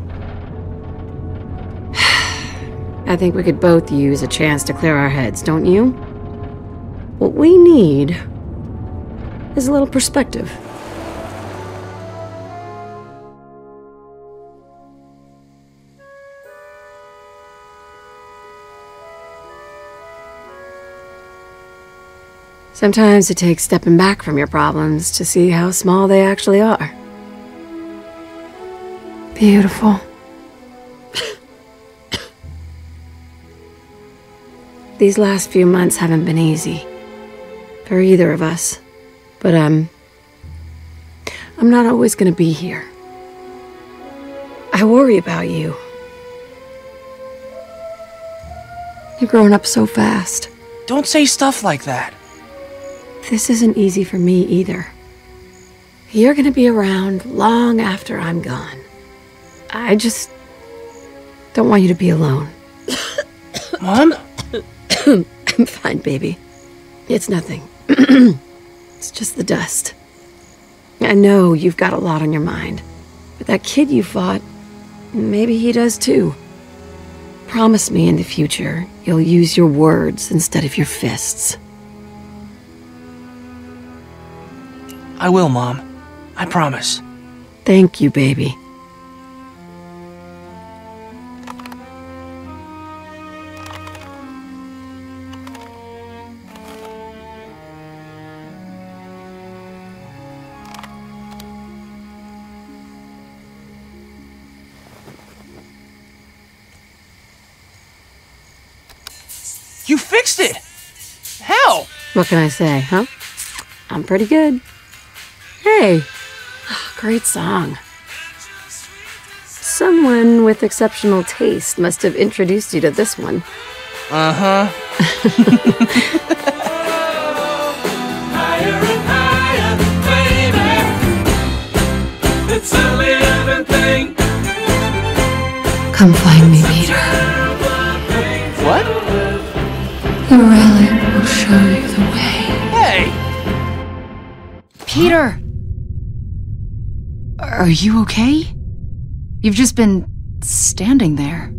I think we could both use a chance to clear our heads, don't you? What we need is a little perspective. Sometimes it takes stepping back from your problems to see how small they actually are. Beautiful. These last few months haven't been easy for either of us, but um I'm not always going to be here. I worry about you. You're growing up so fast. Don't say stuff like that. This isn't easy for me either. You're gonna be around long after I'm gone. I just don't want you to be alone. Mom? I'm fine, baby. It's nothing. it's just the dust. I know you've got a lot on your mind, but that kid you fought, maybe he does too. Promise me in the future you'll use your words instead of your fists. I will, Mom. I promise. Thank you, baby. What can I say, huh? I'm pretty good. Hey, great song. Someone with exceptional taste must have introduced you to this one. Uh huh. Come find me, Peter. What? The relic will show the way. Hey! Peter! Are you okay? You've just been standing there,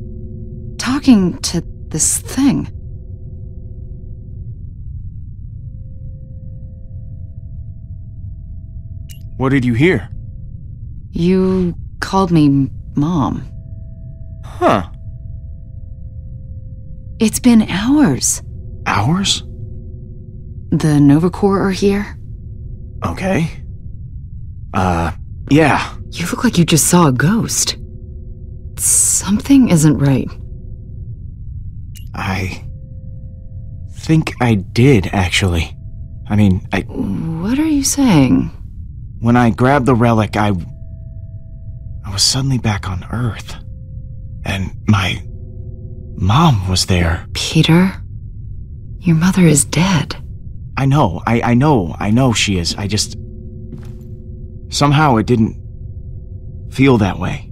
talking to this thing. What did you hear? You called me Mom. Huh. It's been hours. Hours? The Nova Corps are here. Okay. Uh, yeah. You look like you just saw a ghost. Something isn't right. I think I did, actually. I mean, I. What are you saying? When I grabbed the relic, I. I was suddenly back on Earth. And my. Mom was there. Peter? Your mother is dead. I know, I, I know, I know she is. I just. Somehow it didn't feel that way.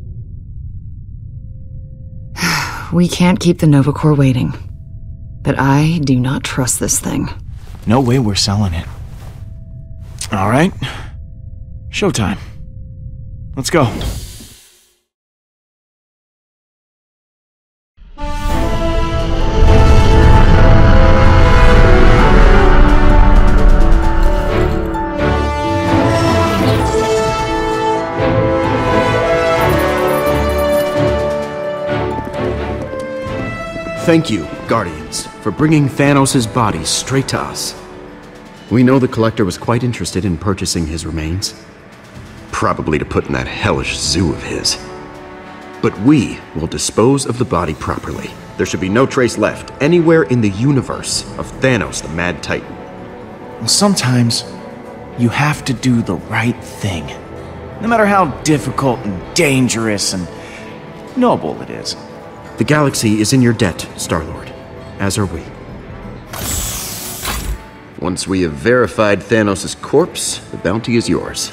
We can't keep the Nova Corps waiting. But I do not trust this thing. No way we're selling it. All right. Showtime. Let's go. Thank you, Guardians, for bringing Thanos' body straight to us. We know the Collector was quite interested in purchasing his remains. Probably to put in that hellish zoo of his. But we will dispose of the body properly. There should be no trace left anywhere in the universe of Thanos the Mad Titan. Well, sometimes you have to do the right thing. No matter how difficult and dangerous and noble it is. The galaxy is in your debt, Star-Lord. As are we. Once we have verified Thanos' corpse, the bounty is yours.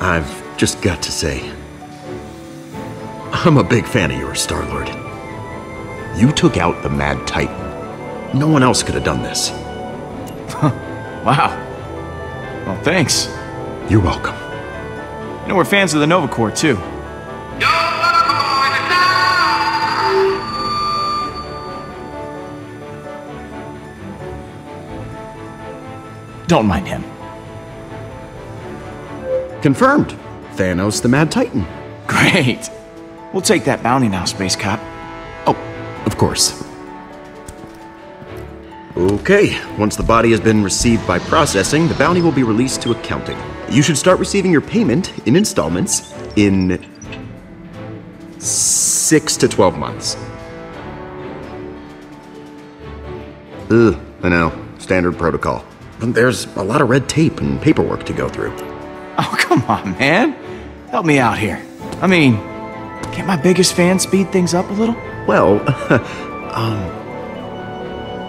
I've just got to say. I'm a big fan of yours, Star Lord. You took out the Mad Titan. No one else could have done this. Wow. Well, thanks. You're welcome. You know, we're fans of the Nova Corps, too. Don't mind him. Confirmed. Thanos the Mad Titan. Great. We'll take that bounty now, Space Cop. Oh, of course. Okay, once the body has been received by processing, the bounty will be released to accounting. You should start receiving your payment in installments in six to 12 months. Ugh, I know, standard protocol. But there's a lot of red tape and paperwork to go through. Oh, come on, man. Help me out here. I mean, can't my biggest fan speed things up a little? Well, um,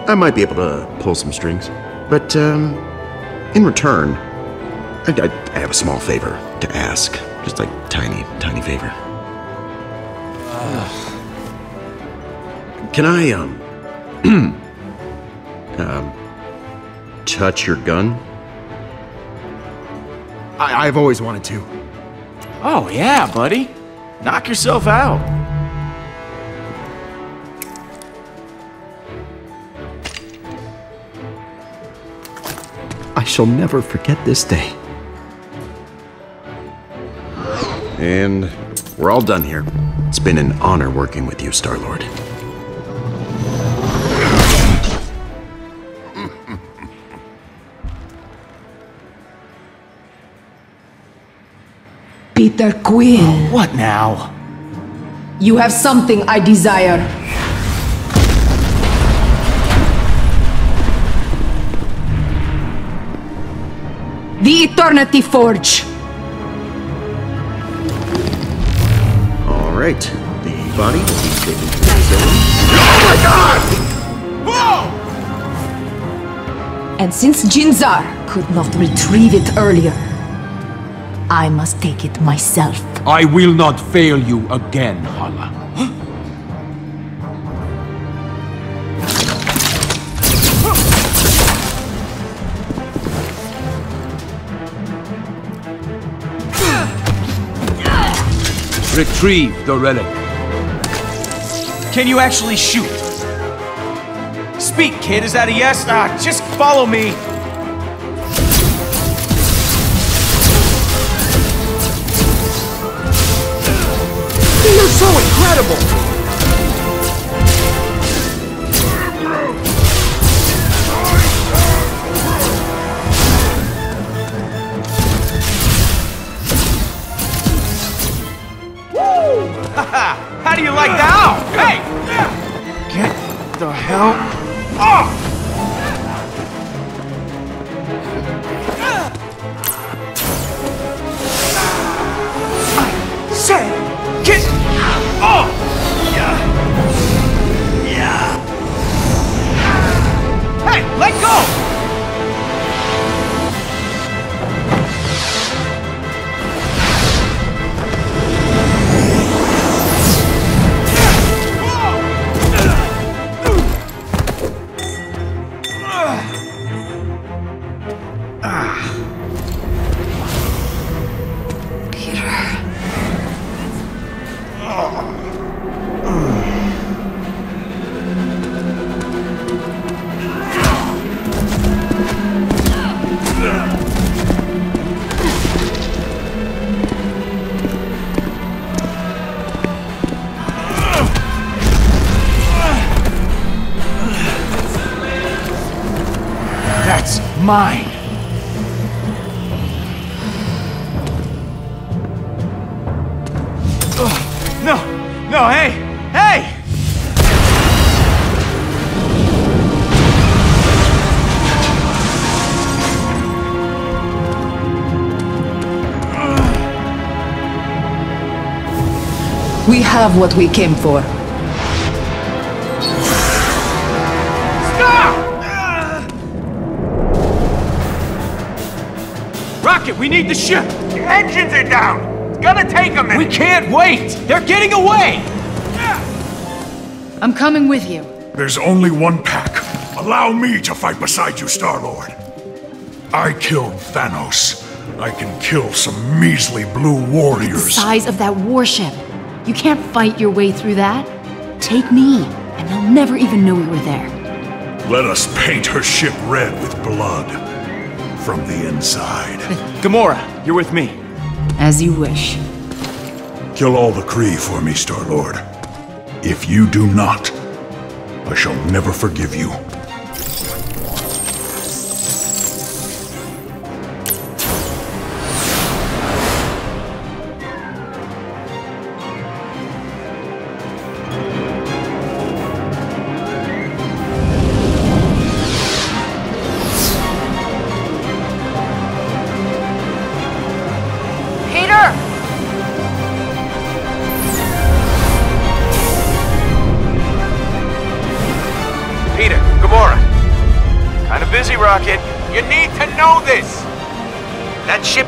I might be able to pull some strings. But, um, in return, I, I, I have a small favor to ask. Just like tiny, tiny favor. Can I, um, um, touch your gun? I- I've always wanted to. Oh, yeah, buddy. Knock yourself out. I shall never forget this day. And we're all done here. It's been an honor working with you, Star Peter Quill, What now? you have something I desire. The Eternity Forge. All right. The body will be taken to the facility. And since Jinzar could not retrieve it earlier, I must take it myself. I will not fail you again, Hala. Retrieve the relic. Can you actually shoot? Speak, kid. Is that a yes? Ah, just follow me. You're so incredible! Woo! Haha! How do you like that? Ow! Hey! Get the hell off! I said have what we came for. Rocket, we need the ship! The engines are down! It's gonna take a minute! We can't wait! They're getting away! I'm coming with you. There's only one pack. Allow me to fight beside you, Star-Lord. I killed Thanos. I can kill some measly blue warriors. The warriors. size of that warship. You can't fight your way through that. Take me, and they'll never even know we were there. Let us paint her ship red with blood. From the inside. Gamora, you're with me. As you wish. Kill all the Kree for me, Star-Lord. If you do not, I shall never forgive you.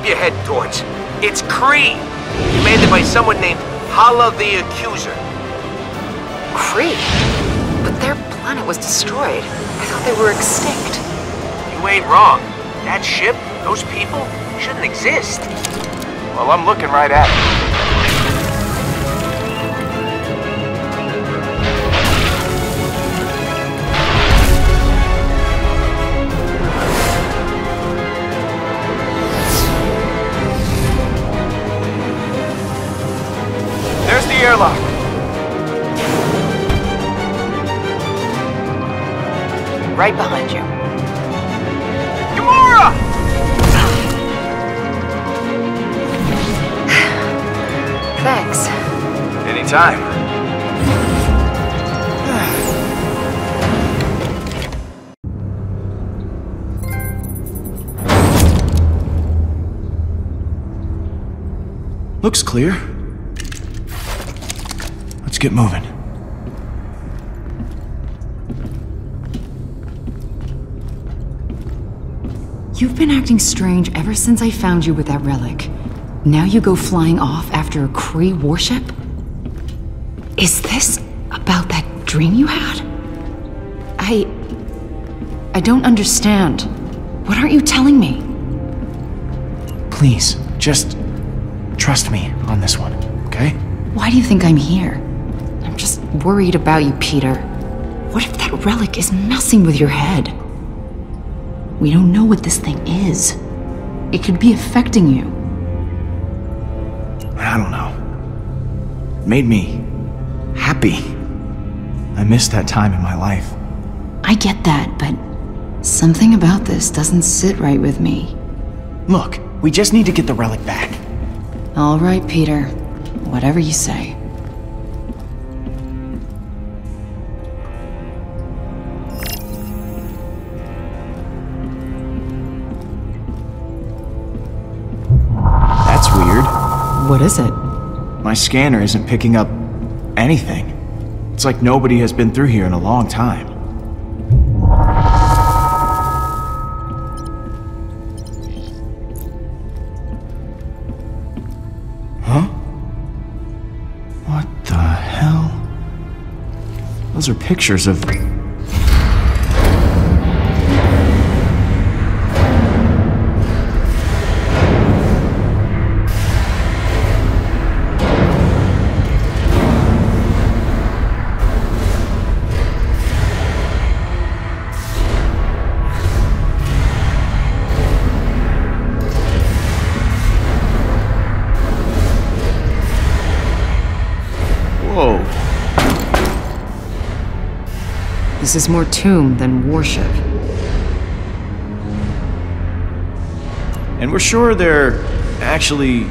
You're heading towards, it's Kree, commanded by someone named Hala the Accuser. Kree? But their planet was destroyed. I thought they were extinct. You ain't wrong. That ship, those people, shouldn't exist. Well, I'm looking right at it. Right behind you. Gamora! Thanks. Anytime. Looks clear. Let's get moving. You've been acting strange ever since I found you with that relic. Now you go flying off after a Kree warship? Is this about that dream you had? I. I don't understand. What aren't you telling me? Please, just trust me on this one, okay? Why do you think I'm here? I'm just worried about you, Peter. What if that relic is messing with your head? We don't know what this thing is. It could be affecting you. I don't know. It made me happy. I missed that time in my life. I get that, but something about this doesn't sit right with me. Look, we just need to get the relic back. All right, Peter. Whatever you say. What is it? My scanner isn't picking up anything. It's like nobody has been through here in a long time. Huh? What the hell? Those are pictures of. This is more tomb than warship. And we're sure they're actually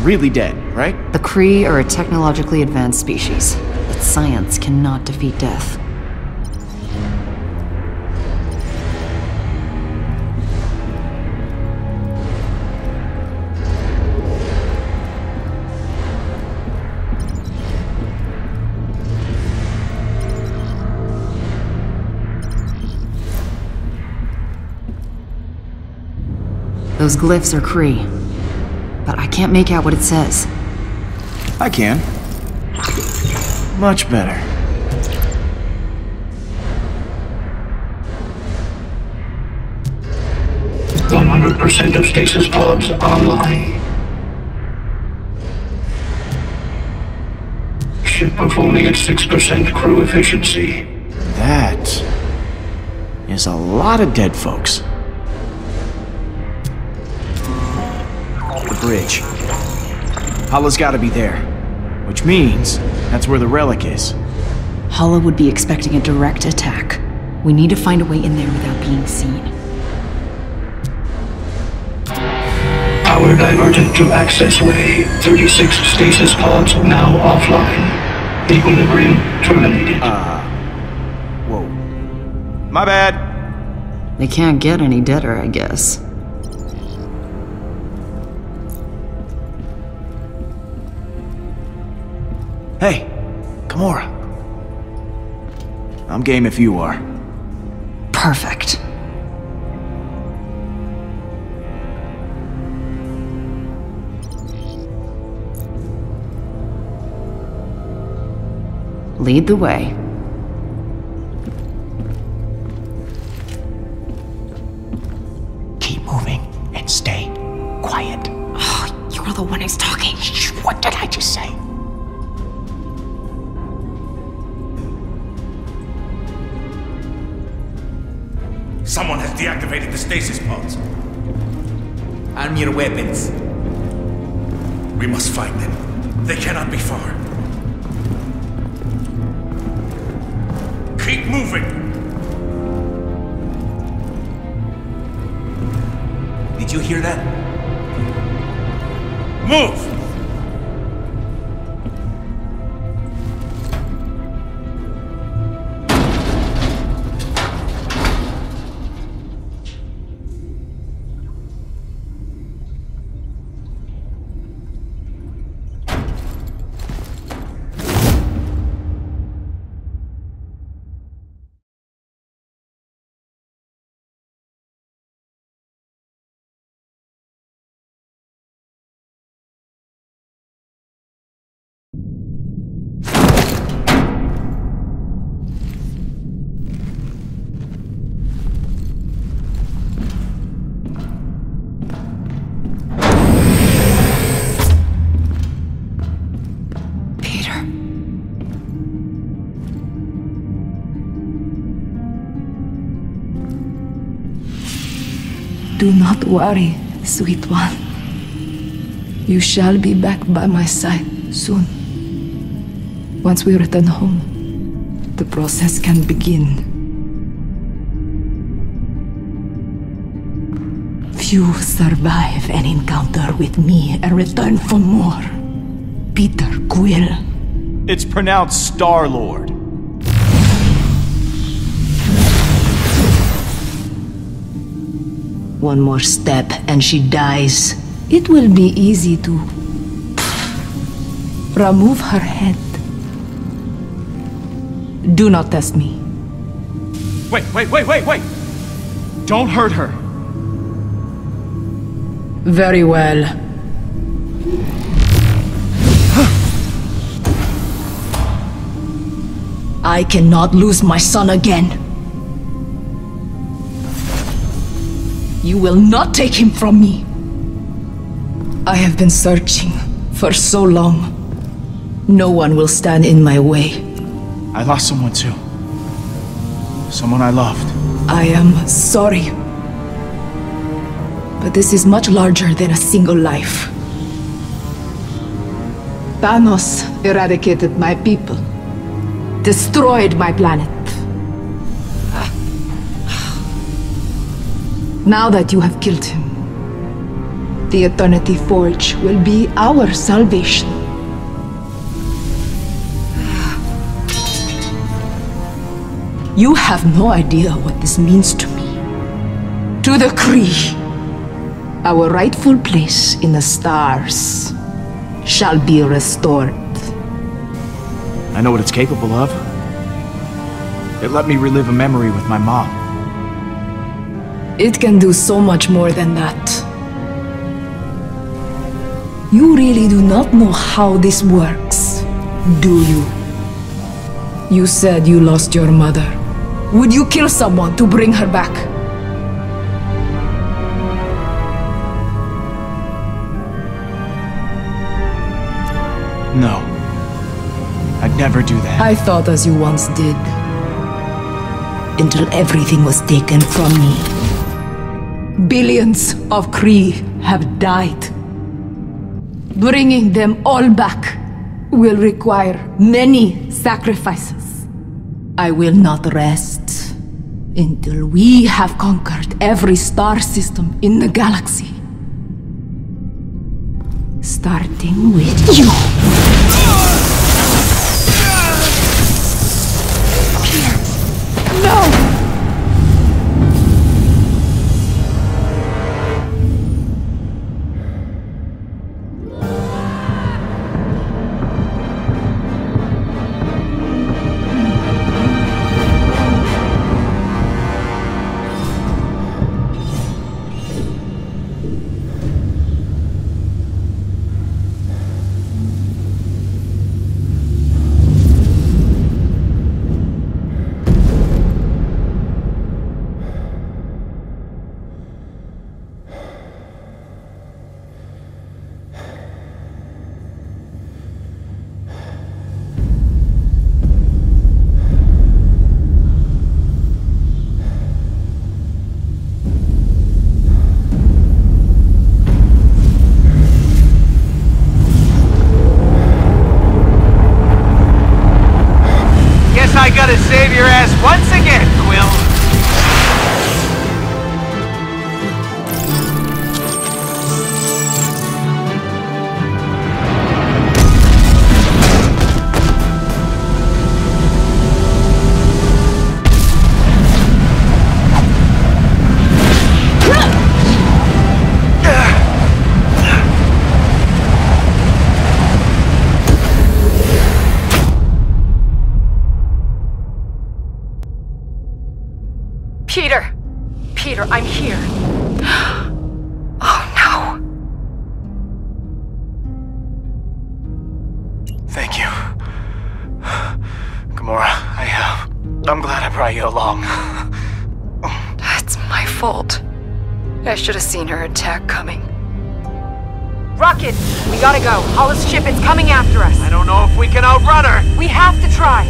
really dead, right? The Kree are a technologically advanced species, but science cannot defeat death. Glyphs are Kree, but I can't make out what it says. I can. Much better. One hundred percent of stasis pods online. Ship performing at six percent crew efficiency. That is a lot of dead folks. Bridge. Hala's gotta be there. Which means that's where the relic is. Hala would be expecting a direct attack. We need to find a way in there without being seen. Power diverted to access way. Thirty-six stasis pods now offline. Equilibrium terminated. Uh. Whoa. My bad. They can't get any deader, I guess. Hey, Gamora. I'm game if you are. Perfect. Lead the way. Keep moving! Did you hear that? Move! Do not worry, sweet one. You shall be back by my side soon. Once we return home, the process can begin. Few survive an encounter with me and return for more. Peter Quill. It's pronounced Star One more step and she dies. It will be easy to Remove her head. Do not test me. Wait, wait, wait, wait, wait! Don't hurt her. Very well. I cannot lose my son again. You will not take him from me. I have been searching for so long. No one will stand in my way. I lost someone too. Someone I loved. I am sorry. But this is much larger than a single life. Thanos eradicated my people, destroyed my planet. Now that you have killed him, the Eternity Forge will be our salvation. You have no idea what this means to me. To the Kree, our rightful place in the stars shall be restored. I know what it's capable of. It let me relive a memory with my mom. It can do so much more than that. You really do not know how this works, do you? You said you lost your mother. Would you kill someone to bring her back? No. I'd never do that. I thought as you once did. Until everything was taken from me. Billions of Kree have died. Bringing them all back will require many sacrifices. I will not rest until we have conquered every star system in the galaxy. Starting with you. Peter! Peter, I'm here. Oh no. Thank you. Gamora, I, uh, I'm glad I brought you along. That's my fault. I should have seen her attack coming. Rocket! We gotta go. Hala's ship is coming after us. I don't know if we can outrun her. We have to try.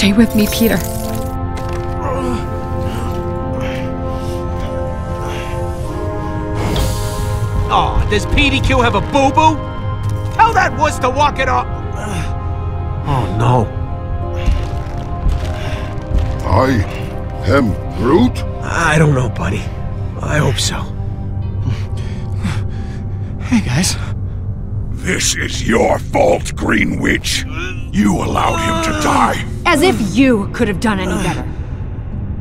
Stay with me, Peter. Oh, does PDQ have a boo-boo? Tell that wuss to walk it off. Oh no. I am Groot? I don't know, buddy. I hope so. Hey, guys. This is your fault, Green Witch. You allowed him to die. As if you could have done any better.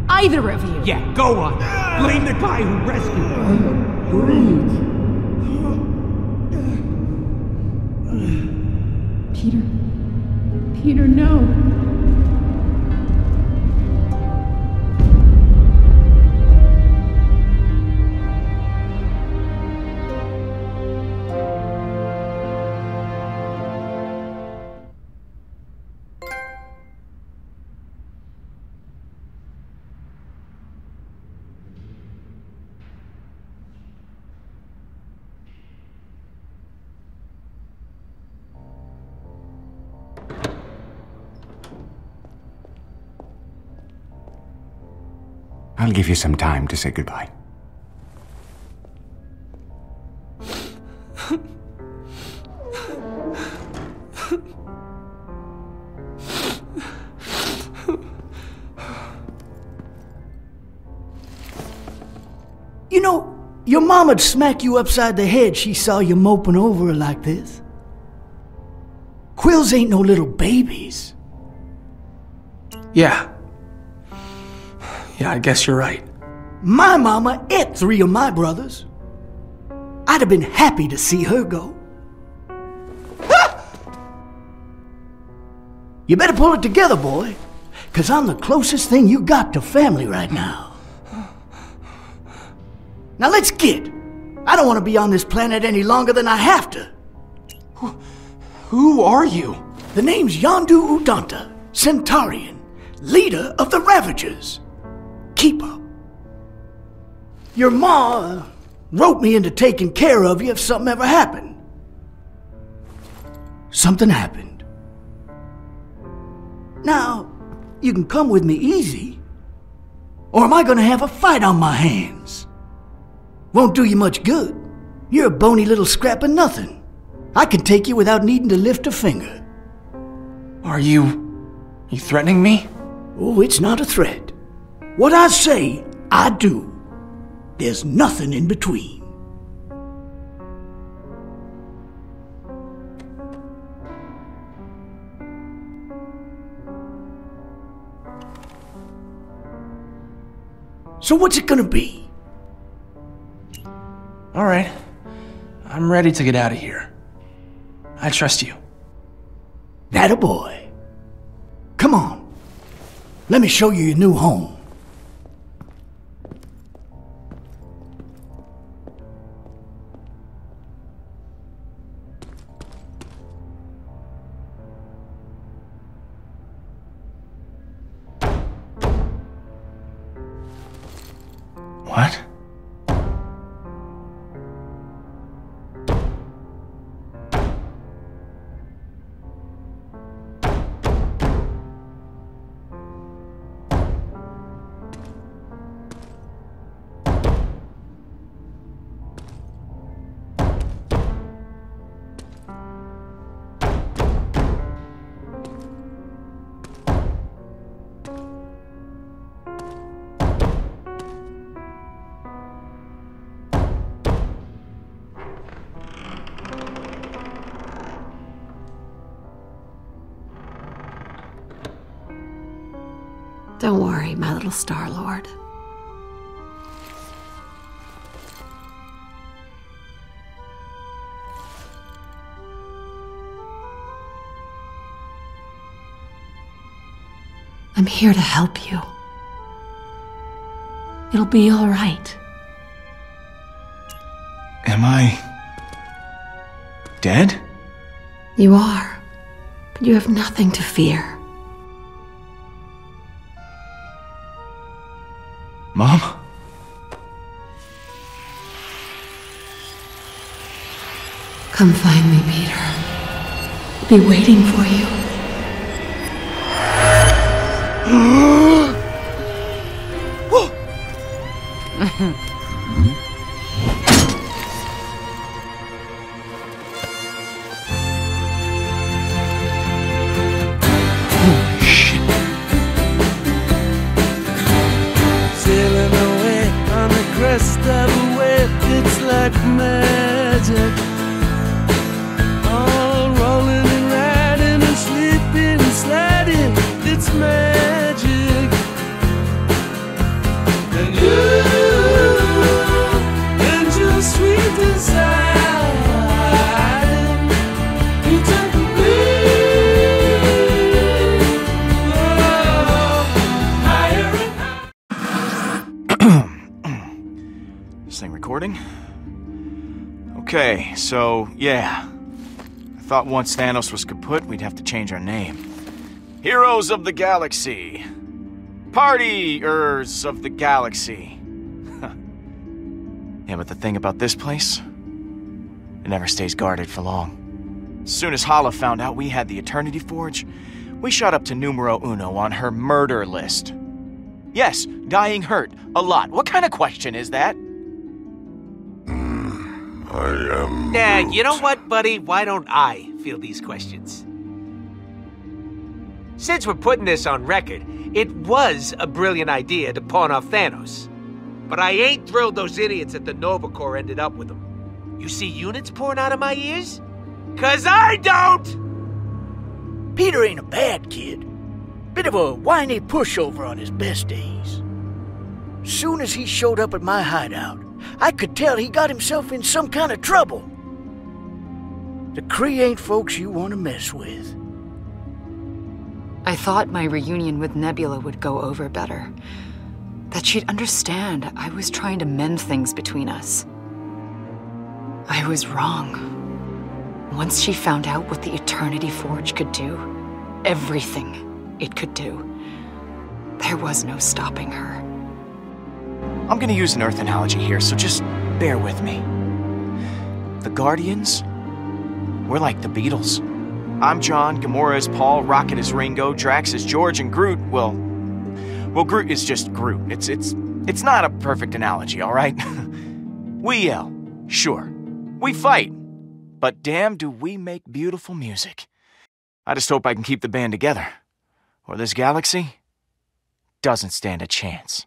Either of you. Yeah, go on. Blame the guy who rescued me. Breathe. Peter. Peter, no. I'll give you some time to say goodbye. You know, your mama'd smack you upside the head she saw you moping over her like this. Quills ain't no little babies. Yeah. Yeah, I guess you're right. My mama ate three of my brothers. I'd have been happy to see her go. You better pull it together, boy, because I'm the closest thing you got to family right now. Now let's get. I don't want to be on this planet any longer than I have to. Who are you? The name's Yondu Udanta, Centaurian, leader of the Ravagers. Keeper. Your ma wrote me into taking care of you if something ever happened. Something happened. Now, you can come with me easy, or am I gonna have a fight on my hands? Won't do you much good. You're a bony little scrap of nothing. I can take you without needing to lift a finger. Are you. you threatening me? Oh, it's not a threat. What I say, I do. There's nothing in between. So what's it gonna be? Alright. I'm ready to get out of here. I trust you. That a boy. Come on. Let me show you your new home. What? Little Star Lord. I'm here to help you. It'll be all right. Am I. dead? You are, but you have nothing to fear. Mom? Come find me, Peter. I'll be waiting for you. Sailing mm-hmm. Yeah. I thought once Thanos was kaput, we'd have to change our name. Heroes of the Galaxy. Partiers of the Galaxy. yeah, but the thing about this place, it never stays guarded for long. As soon as Hala found out we had the Eternity Forge, we shot up to numero uno on her murder list. Yes, dying hurt. A lot. What kind of question is that? I am. Yeah, you know what, buddy? Why don't I field these questions? Since we're putting this on record, it was a brilliant idea to pawn off Thanos. But I ain't thrilled those idiots at the Nova Corps ended up with him. You see units pouring out of my ears? Cause I don't! Peter ain't a bad kid. Bit of a whiny pushover on his best days. Soon as he showed up at my hideout, I could tell he got himself in some kind of trouble. The Kree ain't folks you want to mess with. I thought my reunion with Nebula would go over better. That she'd understand I was trying to mend things between us. I was wrong. Once she found out what the Eternity Forge could do, everything it could do, there was no stopping her. I'm gonna use an Earth analogy here, so just bear with me. The Guardians, we're like the Beatles. I'm John, Gamora is Paul, Rocket is Ringo, Drax is George, and Groot, well, well, Groot is just Groot. It's it's it's not a perfect analogy, all right? we yell, sure. We fight, but damn, do we make beautiful music. I just hope I can keep the band together, or this galaxy doesn't stand a chance.